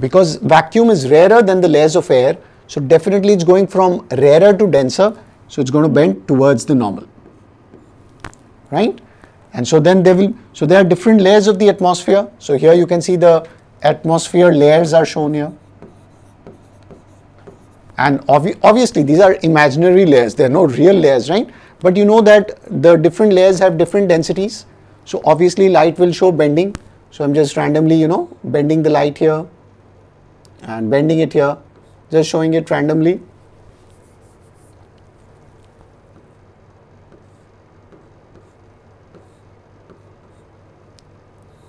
Because vacuum is rarer than the layers of air so definitely it's going from rarer to denser so it's going to bend towards the normal. Right? And so then there will so there are different layers of the atmosphere. So here you can see the atmosphere layers are shown here. And obvi obviously these are imaginary layers. They are no real layers right? But you know that the different layers have different densities. So obviously light will show bending. So i'm just randomly you know bending the light here and bending it here just showing it randomly.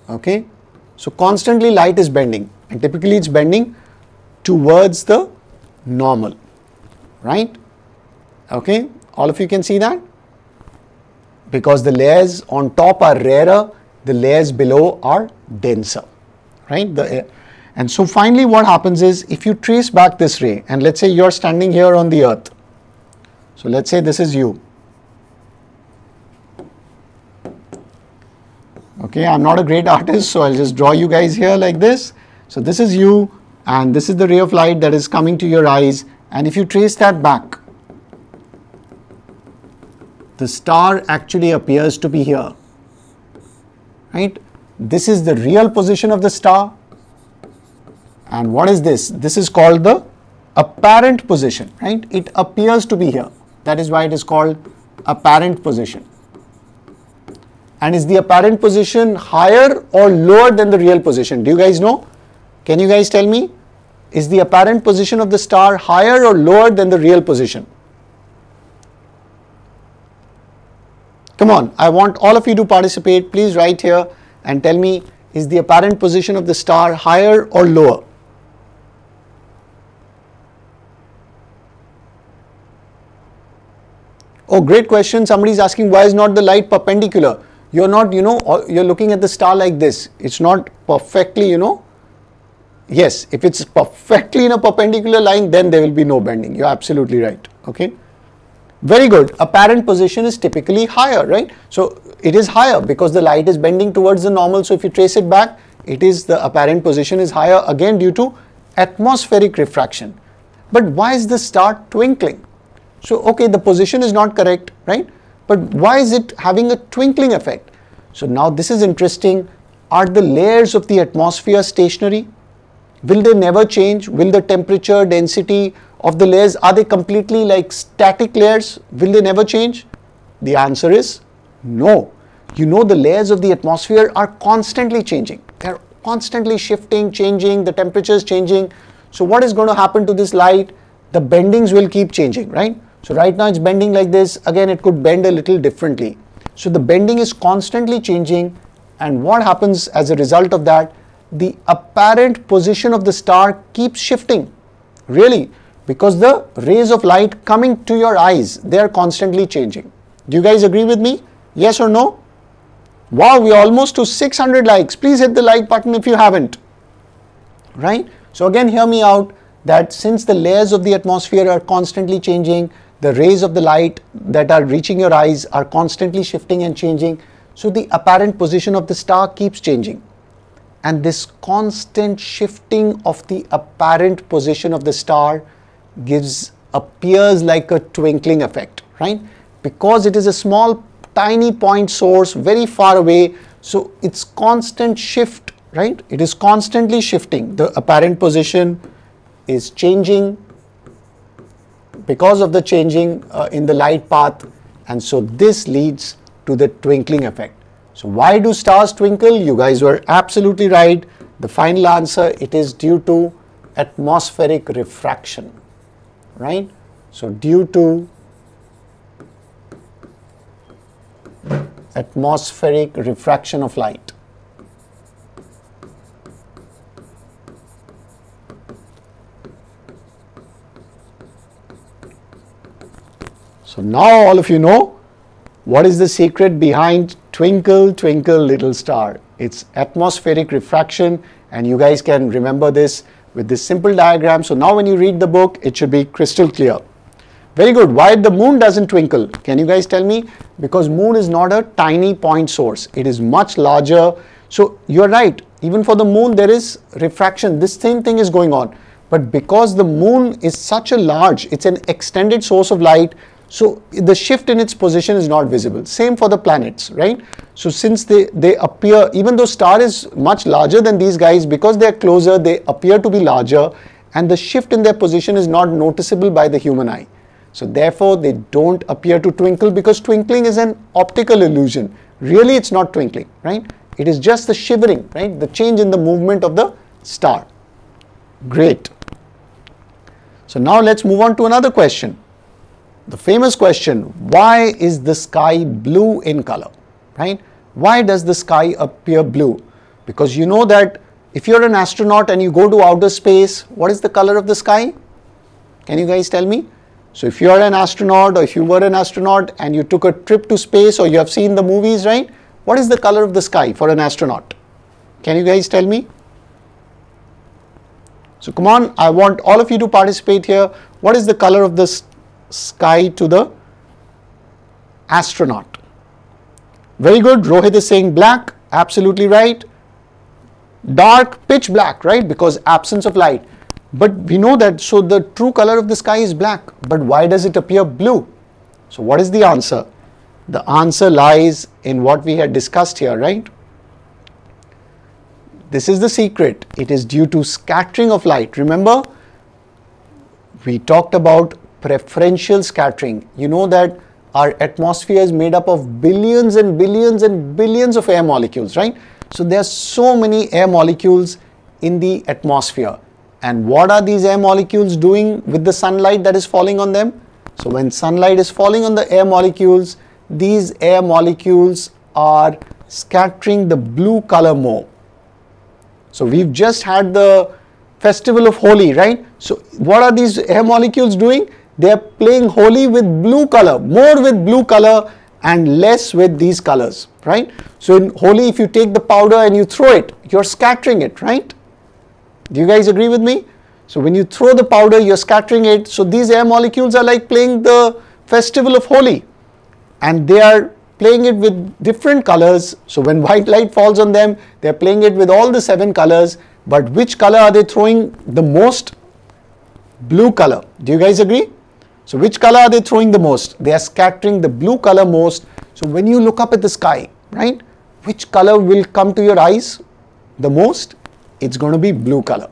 Okay? So constantly light is bending and typically it's bending towards the normal right? Okay? All of you can see that? Because the layers on top are rarer the layers below are denser right? The and so finally what happens is if you trace back this ray and let's say you're standing here on the earth. So let's say this is you. Okay, I'm not a great artist so I'll just draw you guys here like this. So this is you and this is the ray of light that is coming to your eyes and if you trace that back the star actually appears to be here right this is the real position of the star and what is this? This is called the apparent position, right? It appears to be here. That is why it is called apparent position. And is the apparent position higher or lower than the real position? Do you guys know? Can you guys tell me? Is the apparent position of the star higher or lower than the real position? Come on, I want all of you to participate. Please write here and tell me is the apparent position of the star higher or lower? Oh, great question. Somebody is asking why is not the light perpendicular? You're not, you know, you're looking at the star like this. It's not perfectly, you know. Yes, if it's perfectly in a perpendicular line, then there will be no bending. You're absolutely right. Okay. Very good. Apparent position is typically higher, right? So it is higher because the light is bending towards the normal. So if you trace it back, it is the apparent position is higher again due to atmospheric refraction. But why is the star twinkling? So, okay, the position is not correct, right? But why is it having a twinkling effect? So now this is interesting. Are the layers of the atmosphere stationary? Will they never change? Will the temperature, density of the layers, are they completely like static layers? Will they never change? The answer is no. You know the layers of the atmosphere are constantly changing. They're constantly shifting, changing, the temperature is changing. So what is going to happen to this light? The bendings will keep changing, right? So right now it's bending like this. Again, it could bend a little differently. So the bending is constantly changing. And what happens as a result of that? The apparent position of the star keeps shifting. Really, because the rays of light coming to your eyes, they are constantly changing. Do you guys agree with me? Yes or no? Wow, we're almost to 600 likes. Please hit the like button if you haven't. Right? So again, hear me out that since the layers of the atmosphere are constantly changing, the rays of the light that are reaching your eyes are constantly shifting and changing. So the apparent position of the star keeps changing. And this constant shifting of the apparent position of the star gives appears like a twinkling effect, right? Because it is a small tiny point source very far away, so its constant shift, right? It is constantly shifting. The apparent position is changing because of the changing uh, in the light path and so this leads to the twinkling effect. So why do stars twinkle? You guys were absolutely right. The final answer, it is due to atmospheric refraction, right? So due to atmospheric refraction of light. So now all of you know what is the secret behind twinkle twinkle little star. It's atmospheric refraction and you guys can remember this with this simple diagram. So now when you read the book it should be crystal clear. Very good. Why the moon doesn't twinkle? Can you guys tell me? Because moon is not a tiny point source. It is much larger. So you're right. Even for the moon there is refraction. This same thing is going on. But because the moon is such a large, it's an extended source of light, so the shift in its position is not visible. Same for the planets, right? So since they, they appear, even though star is much larger than these guys, because they are closer, they appear to be larger and the shift in their position is not noticeable by the human eye. So therefore they don't appear to twinkle because twinkling is an optical illusion. Really it's not twinkling, right? It is just the shivering, right? The change in the movement of the star. Great. So now let's move on to another question the famous question why is the sky blue in color? Right? Why does the sky appear blue? Because you know that if you're an astronaut and you go to outer space what is the color of the sky? Can you guys tell me? So if you're an astronaut or if you were an astronaut and you took a trip to space or you have seen the movies right? What is the color of the sky for an astronaut? Can you guys tell me? So come on i want all of you to participate here. What is the color of this sky to the astronaut. Very good. Rohit is saying black. Absolutely right. Dark, pitch black, right? Because absence of light. But we know that, so the true color of the sky is black. But why does it appear blue? So what is the answer? The answer lies in what we had discussed here, right? This is the secret. It is due to scattering of light. Remember, we talked about preferential scattering. You know that our atmosphere is made up of billions and billions and billions of air molecules, right? So there are so many air molecules in the atmosphere. And what are these air molecules doing with the sunlight that is falling on them? So when sunlight is falling on the air molecules, these air molecules are scattering the blue color more. So we've just had the festival of Holi, right? So what are these air molecules doing? They are playing Holi with blue color, more with blue color and less with these colors, right? So in Holi, if you take the powder and you throw it, you're scattering it, right? Do you guys agree with me? So when you throw the powder, you're scattering it. So these air molecules are like playing the festival of Holi and they are playing it with different colors. So when white light falls on them, they're playing it with all the seven colors. But which color are they throwing the most? Blue color. Do you guys agree? So which color are they throwing the most? They are scattering the blue color most. So when you look up at the sky, right, which color will come to your eyes the most? It's going to be blue color.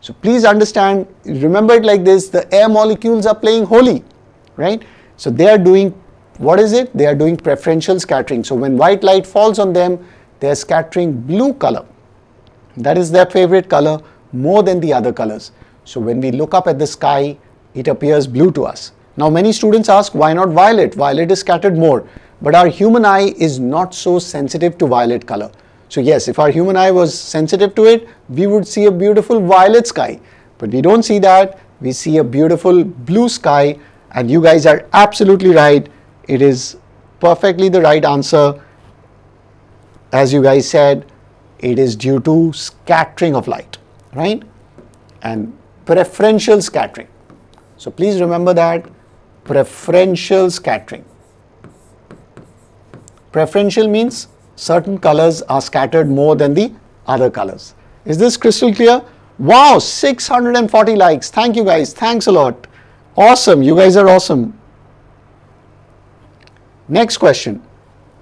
So please understand, remember it like this, the air molecules are playing Holi, right? So they are doing, what is it? They are doing preferential scattering. So when white light falls on them, they are scattering blue color. That is their favorite color more than the other colors. So when we look up at the sky, it appears blue to us. Now many students ask why not violet? Violet is scattered more. But our human eye is not so sensitive to violet color. So yes, if our human eye was sensitive to it, we would see a beautiful violet sky. But we don't see that. We see a beautiful blue sky and you guys are absolutely right. It is perfectly the right answer. As you guys said, it is due to scattering of light, right? And preferential scattering. So please remember that preferential scattering. Preferential means certain colors are scattered more than the other colors. Is this crystal clear? Wow, 640 likes. Thank you guys. Thanks a lot. Awesome. You guys are awesome. Next question.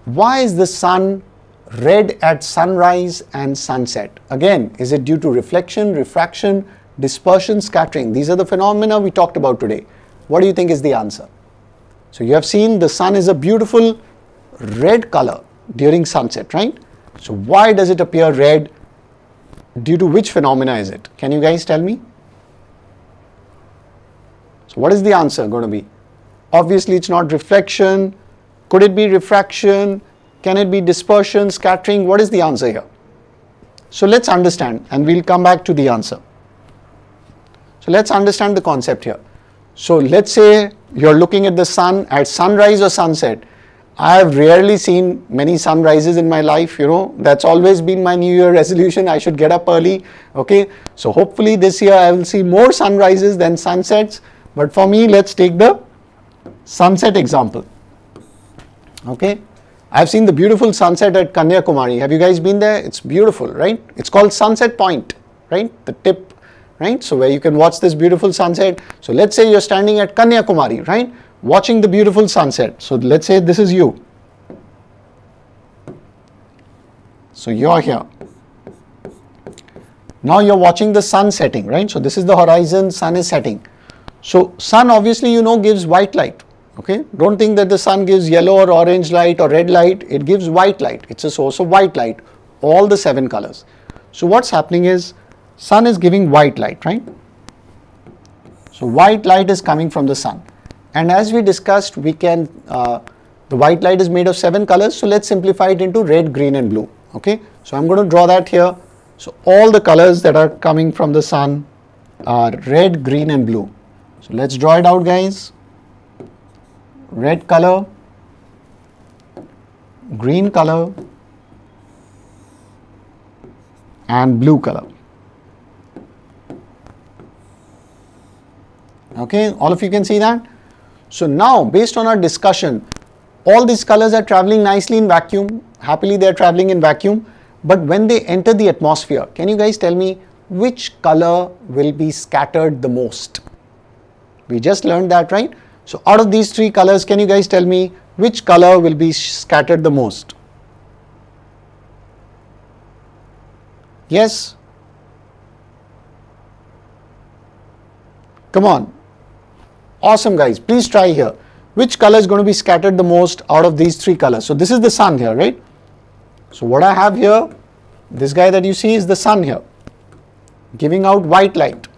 Why is the sun red at sunrise and sunset? Again, is it due to reflection, refraction, dispersion, scattering? These are the phenomena we talked about today. What do you think is the answer? So you have seen the sun is a beautiful red color during sunset, right? So why does it appear red? Due to which phenomena is it? Can you guys tell me? So what is the answer going to be? Obviously it's not reflection. Could it be refraction? Can it be dispersion, scattering? What is the answer here? So let's understand and we'll come back to the answer. So let's understand the concept here. So let's say you're looking at the sun at sunrise or sunset I have rarely seen many sunrises in my life, you know, that's always been my new year resolution. I should get up early. Okay. So hopefully this year I will see more sunrises than sunsets. But for me, let's take the sunset example. Okay. I've seen the beautiful sunset at Kanyakumari. Have you guys been there? It's beautiful, right? It's called Sunset Point, right? The tip, right? So where you can watch this beautiful sunset. So let's say you're standing at Kanyakumari, right? watching the beautiful sunset. So let's say this is you. So you're here. Now you're watching the sun setting, right? So this is the horizon, sun is setting. So sun obviously you know gives white light. Okay, don't think that the sun gives yellow or orange light or red light. It gives white light. It's a source of white light, all the seven colors. So what's happening is sun is giving white light, right? So white light is coming from the sun. And as we discussed, we can, uh, the white light is made of seven colors. So let's simplify it into red, green and blue. Okay. So I'm going to draw that here. So all the colors that are coming from the sun are red, green and blue. So let's draw it out guys. Red color, green color and blue color. Okay, all of you can see that? So now based on our discussion, all these colors are traveling nicely in vacuum, happily they are traveling in vacuum, but when they enter the atmosphere, can you guys tell me which color will be scattered the most? We just learned that, right? So out of these three colors, can you guys tell me which color will be scattered the most? Yes? Come on, Awesome guys, please try here. Which color is going to be scattered the most out of these three colors? So this is the sun here, right? So what I have here, this guy that you see is the sun here, giving out white light.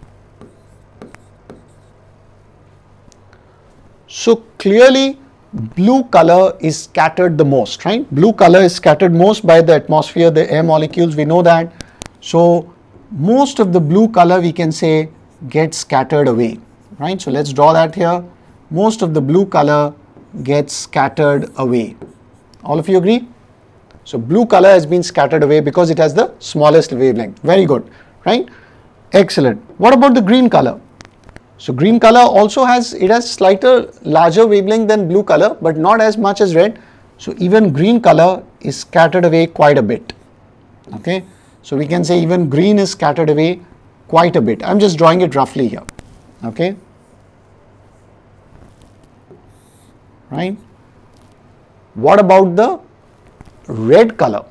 So clearly blue color is scattered the most, right? Blue color is scattered most by the atmosphere, the air molecules, we know that. So most of the blue color we can say gets scattered away right? So let's draw that here. most of the blue color gets scattered away. All of you agree? So blue color has been scattered away because it has the smallest wavelength. Very good, right? Excellent. What about the green color? So green color also has, it has slighter larger wavelength than blue color, but not as much as red. So even green color is scattered away quite a bit. Okay. So we can say even green is scattered away quite a bit. I'm just drawing it roughly here. Okay. Right. What about the red color?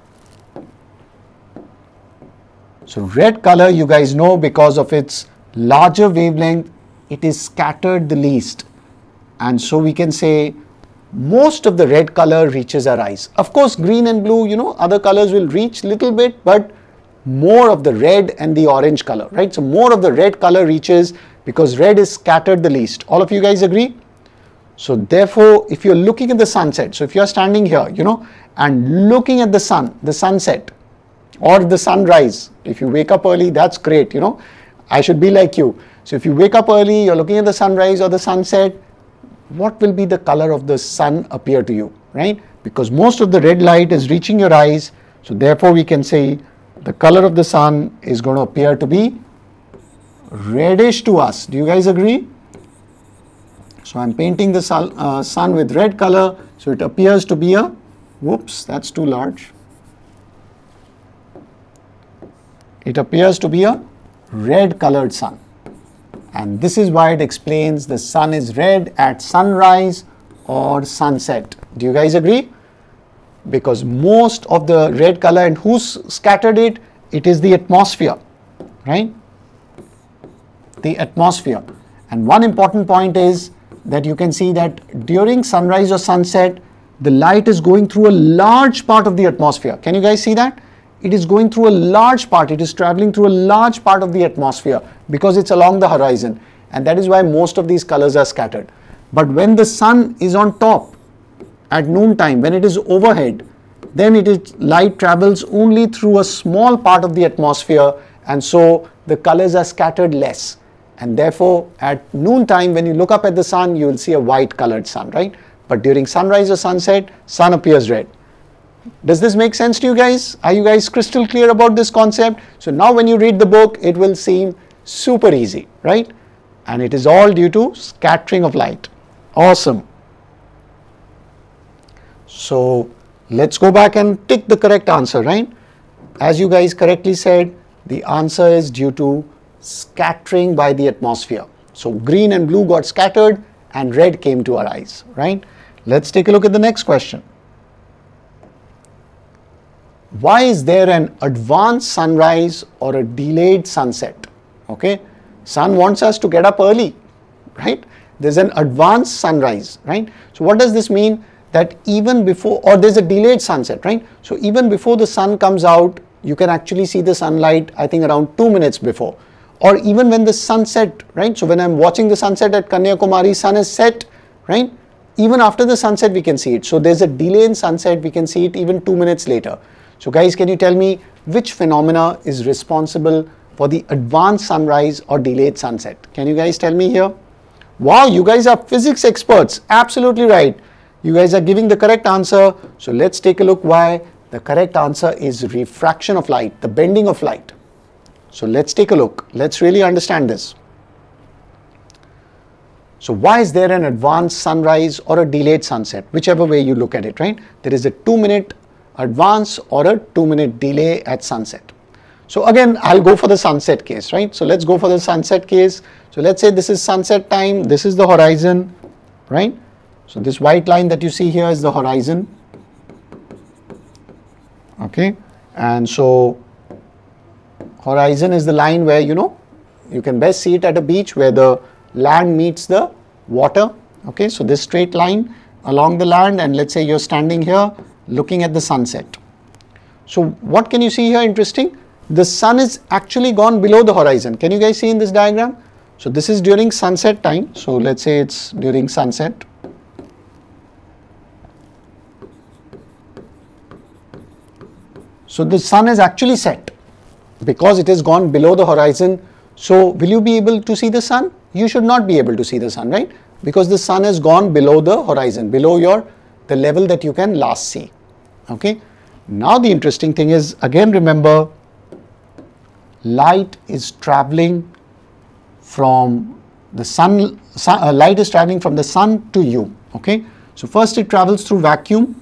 So red color you guys know because of its larger wavelength it is scattered the least and so we can say most of the red color reaches our eyes. Of course green and blue you know other colors will reach little bit but more of the red and the orange color right. So more of the red color reaches because red is scattered the least. All of you guys agree? So therefore if you're looking at the sunset so if you're standing here you know and looking at the sun the sunset or the sunrise if you wake up early that's great you know I should be like you so if you wake up early, you're looking at the sunrise or the sunset, what will be the color of the sun appear to you, right? Because most of the red light is reaching your eyes. So therefore we can say the color of the sun is going to appear to be reddish to us. Do you guys agree? So I'm painting the sun, uh, sun with red color. So it appears to be a, whoops, that's too large. It appears to be a red colored sun and this is why it explains the sun is red at sunrise or sunset. Do you guys agree? Because most of the red color and who's scattered it? It is the atmosphere, right? The atmosphere. And one important point is that you can see that during sunrise or sunset, the light is going through a large part of the atmosphere. Can you guys see that? it is going through a large part, it is traveling through a large part of the atmosphere because it's along the horizon and that is why most of these colors are scattered. But when the sun is on top at noon time, when it is overhead, then it is light travels only through a small part of the atmosphere and so the colors are scattered less and therefore at noon time when you look up at the sun you will see a white colored sun right but during sunrise or sunset sun appears red does this make sense to you guys? Are you guys crystal clear about this concept? So now when you read the book, it will seem super easy, right? And it is all due to scattering of light. Awesome. So let's go back and tick the correct answer, right? As you guys correctly said, the answer is due to scattering by the atmosphere. So green and blue got scattered and red came to our eyes, right? Let's take a look at the next question why is there an advanced sunrise or a delayed sunset? Okay, sun wants us to get up early, right? There's an advanced sunrise, right? So what does this mean? That even before, or there's a delayed sunset, right? So even before the sun comes out, you can actually see the sunlight, I think around two minutes before. Or even when the sunset, right? So when I'm watching the sunset at Kanyakumari, sun is set, right? Even after the sunset, we can see it. So there's a delay in sunset, we can see it even two minutes later. So guys, can you tell me which phenomena is responsible for the advanced sunrise or delayed sunset? Can you guys tell me here? Wow, you guys are physics experts. Absolutely right. You guys are giving the correct answer. So let's take a look why the correct answer is refraction of light, the bending of light. So let's take a look. Let's really understand this. So why is there an advanced sunrise or a delayed sunset, whichever way you look at it, right? There is a two minute advance or a two minute delay at sunset. So again, I'll go for the sunset case, right? So let's go for the sunset case. So let's say this is sunset time, this is the horizon, right? So this white line that you see here is the horizon. Okay, and so horizon is the line where you know you can best see it at a beach where the land meets the water. Okay, so this straight line along the land, and let's say you're standing here looking at the sunset. So what can you see here interesting? The sun is actually gone below the horizon. Can you guys see in this diagram? So this is during sunset time. So let's say it's during sunset. So the sun is actually set because it has gone below the horizon. So will you be able to see the sun? You should not be able to see the sun, right? because the sun has gone below the horizon, below your the level that you can last see. Okay. Now the interesting thing is again remember light is traveling from the sun, sun uh, light is traveling from the sun to you. Okay. So first it travels through vacuum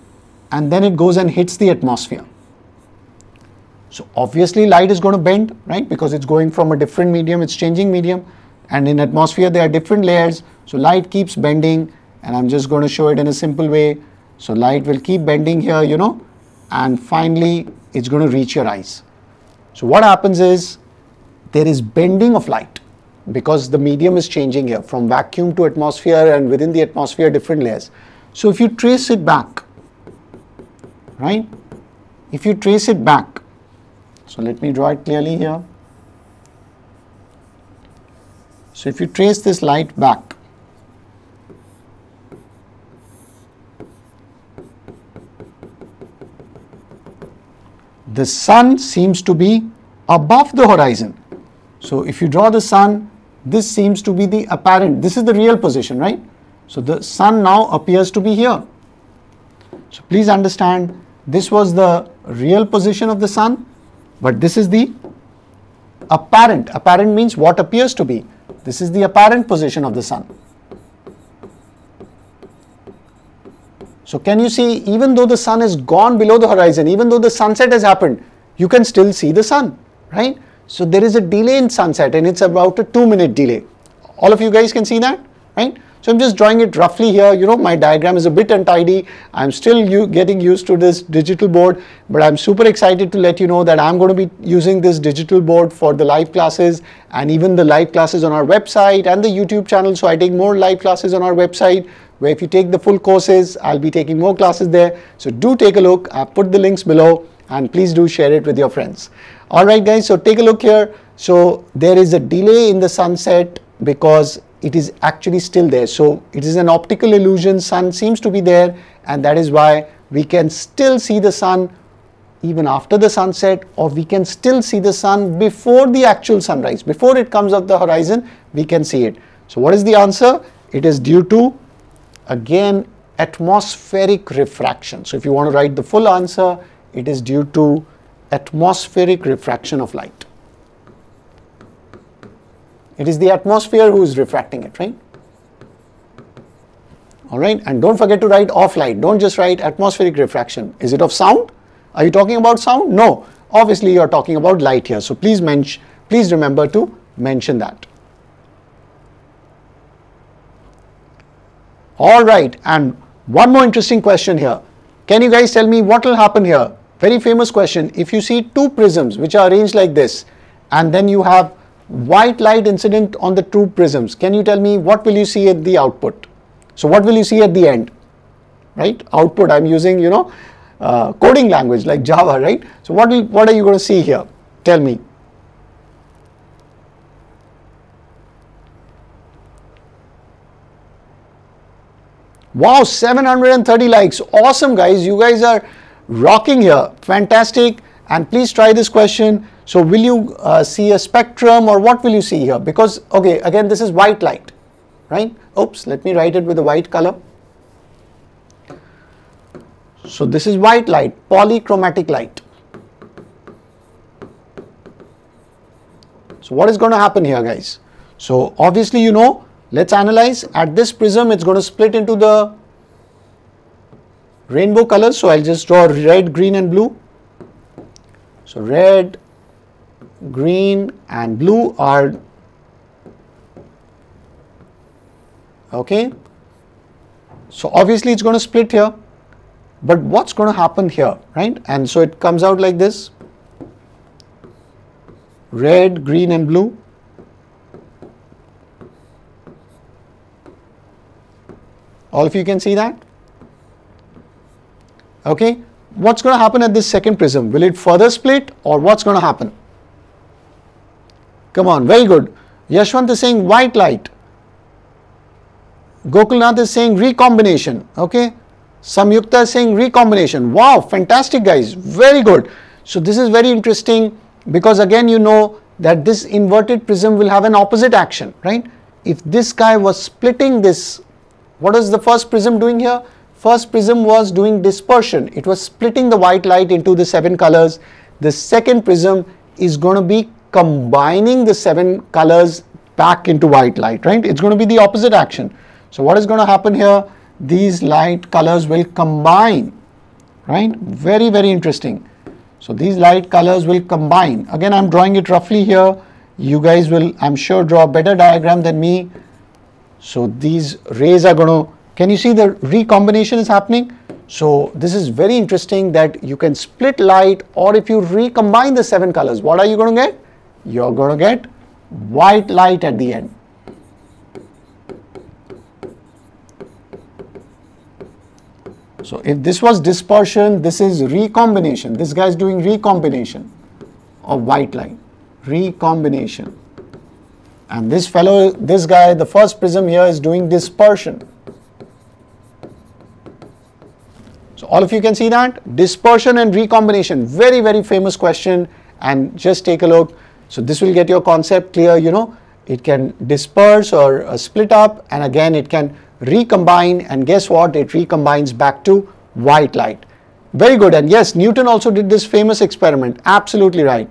and then it goes and hits the atmosphere. So obviously light is going to bend, right? Because it's going from a different medium, it's changing medium and in atmosphere there are different layers. So light keeps bending and I'm just going to show it in a simple way. So light will keep bending here, you know, and finally it's going to reach your eyes. So what happens is there is bending of light because the medium is changing here from vacuum to atmosphere and within the atmosphere different layers. So if you trace it back, right? If you trace it back, so let me draw it clearly here. So if you trace this light back, the sun seems to be above the horizon. So if you draw the sun, this seems to be the apparent, this is the real position, right? So the sun now appears to be here. So please understand this was the real position of the sun but this is the apparent. Apparent means what appears to be. This is the apparent position of the sun. So can you see even though the sun is gone below the horizon, even though the sunset has happened, you can still see the sun, right? So there is a delay in sunset and it's about a two minute delay. All of you guys can see that, right? So I'm just drawing it roughly here. You know, my diagram is a bit untidy. I'm still getting used to this digital board, but I'm super excited to let you know that I'm going to be using this digital board for the live classes and even the live classes on our website and the YouTube channel. So I take more live classes on our website where if you take the full courses, I'll be taking more classes there. So do take a look. I've put the links below and please do share it with your friends. All right, guys. So take a look here. So there is a delay in the sunset because it is actually still there. So it is an optical illusion, sun seems to be there and that is why we can still see the sun even after the sunset or we can still see the sun before the actual sunrise. Before it comes up the horizon, we can see it. So what is the answer? It is due to again atmospheric refraction. So if you want to write the full answer, it is due to atmospheric refraction of light. It is the atmosphere who is refracting it, right? All right, and don't forget to write off light. Don't just write atmospheric refraction. Is it of sound? Are you talking about sound? No. Obviously, you are talking about light here. So please mention, please remember to mention that. All right, and one more interesting question here. Can you guys tell me what will happen here? Very famous question. If you see two prisms which are arranged like this, and then you have white light incident on the two prisms. Can you tell me what will you see at the output? So what will you see at the end? Right? Output, I'm using, you know, uh, coding language like Java, right? So what, will, what are you going to see here? Tell me. Wow, 730 likes. Awesome, guys. You guys are rocking here. Fantastic. And please try this question. So will you uh, see a spectrum or what will you see here? Because, okay, again, this is white light, right? Oops, let me write it with a white color. So this is white light, polychromatic light. So what is going to happen here, guys? So obviously, you know, let's analyze. At this prism, it's going to split into the rainbow colors. So I'll just draw red, green and blue. So red, green and blue are okay. So obviously it's going to split here, but what's going to happen here, right? And so it comes out like this, red, green and blue. All of you can see that? Okay, what's going to happen at this second prism? Will it further split or what's going to happen? Come on, very good. Yashwant is saying white light. Gokulnath is saying recombination. Okay. Samyukta is saying recombination. Wow, fantastic guys. Very good. So this is very interesting because again you know that this inverted prism will have an opposite action, right? if this guy was splitting this, what is the first prism doing here? First prism was doing dispersion. It was splitting the white light into the seven colors. The second prism is going to be combining the seven colors back into white light, right? It's going to be the opposite action. So what is going to happen here? These light colors will combine, right? Very, very interesting. So these light colors will combine. Again, I'm drawing it roughly here. You guys will, I'm sure, draw a better diagram than me. So these rays are going to, can you see the recombination is happening? So this is very interesting that you can split light or if you recombine the seven colors, what are you going to get? You're going to get white light at the end. So if this was dispersion, this is recombination. This guy is doing recombination of white light. Recombination. And this fellow, this guy, the first prism here is doing dispersion. So all of you can see that. Dispersion and recombination. Very, very famous question. And just take a look. So this will get your concept clear, you know. It can disperse or uh, split up and again it can recombine and guess what? It recombines back to white light. Very good. And yes newton also did this famous experiment. Absolutely right.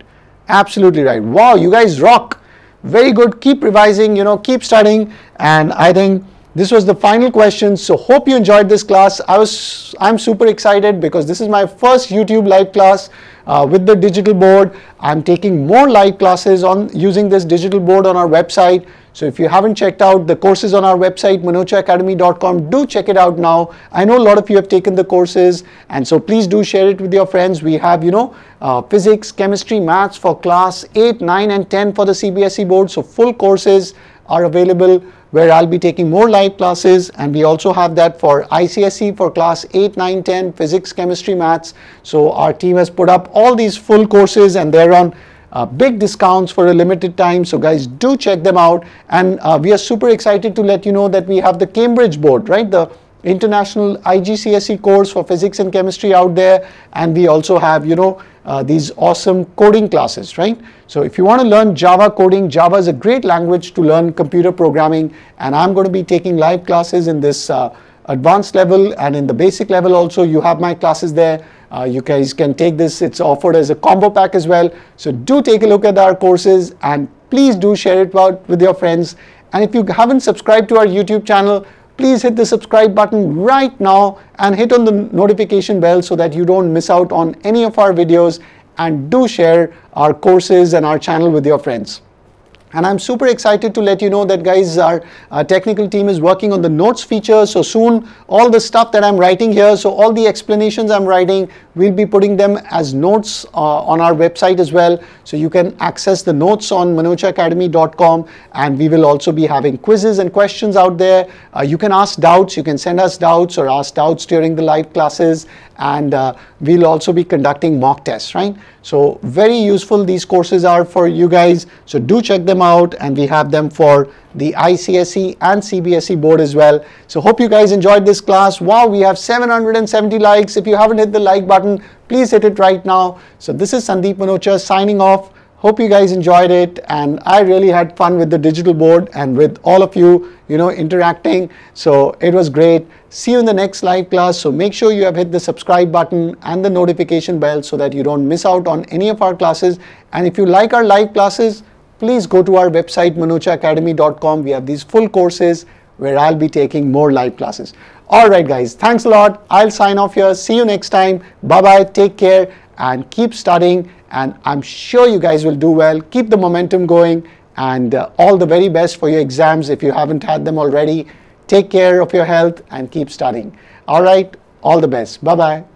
Absolutely right. Wow you guys rock. Very good. Keep revising you know keep studying. And i think this was the final question so hope you enjoyed this class i was i'm super excited because this is my first youtube live class uh, with the digital board i'm taking more live classes on using this digital board on our website so if you haven't checked out the courses on our website, manochaacademy.com, do check it out now. I know a lot of you have taken the courses and so please do share it with your friends. We have, you know, uh, physics, chemistry, maths for class 8, 9 and 10 for the CBSE board. So full courses are available where I'll be taking more live classes and we also have that for ICSE for class 8, 9, 10, physics, chemistry, maths. So our team has put up all these full courses and they're on uh, big discounts for a limited time. So guys, do check them out. And uh, we are super excited to let you know that we have the Cambridge board, right? The international IGCSE course for physics and chemistry out there. And we also have, you know, uh, these awesome coding classes, right? So if you want to learn Java coding, Java is a great language to learn computer programming. And I'm going to be taking live classes in this uh, advanced level and in the basic level also. You have my classes there. Uh, you guys can take this. It's offered as a combo pack as well. So do take a look at our courses and please do share it out with your friends. And if you haven't subscribed to our YouTube channel, please hit the subscribe button right now and hit on the notification bell so that you don't miss out on any of our videos and do share our courses and our channel with your friends. And I'm super excited to let you know that guys, our, our, technical team is working on the notes feature. So soon, all the stuff that I'm writing here, so all the explanations I'm writing, we'll be putting them as notes uh, on our website as well. So you can access the notes on manochaacademy.com and we will also be having quizzes and questions out there. Uh, you can ask doubts, you can send us doubts or ask doubts during the live classes and uh, we'll also be conducting mock tests, right? So very useful these courses are for you guys. So do check them out and we have them for the ICSE and CBSE board as well. So hope you guys enjoyed this class. Wow, we have 770 likes. If you haven't hit the like button, please hit it right now. So this is Sandeep Manocha signing off. Hope you guys enjoyed it and I really had fun with the digital board and with all of you, you know, interacting. So it was great. See you in the next live class. So make sure you have hit the subscribe button and the notification bell so that you don't miss out on any of our classes. And if you like our live classes, please go to our website manochaacademy.com. We have these full courses where I'll be taking more live classes. All right, guys. Thanks a lot. I'll sign off here. See you next time. Bye-bye. Take care and keep studying and I'm sure you guys will do well. Keep the momentum going and uh, all the very best for your exams if you haven't had them already. Take care of your health and keep studying. All right, all the best. Bye bye.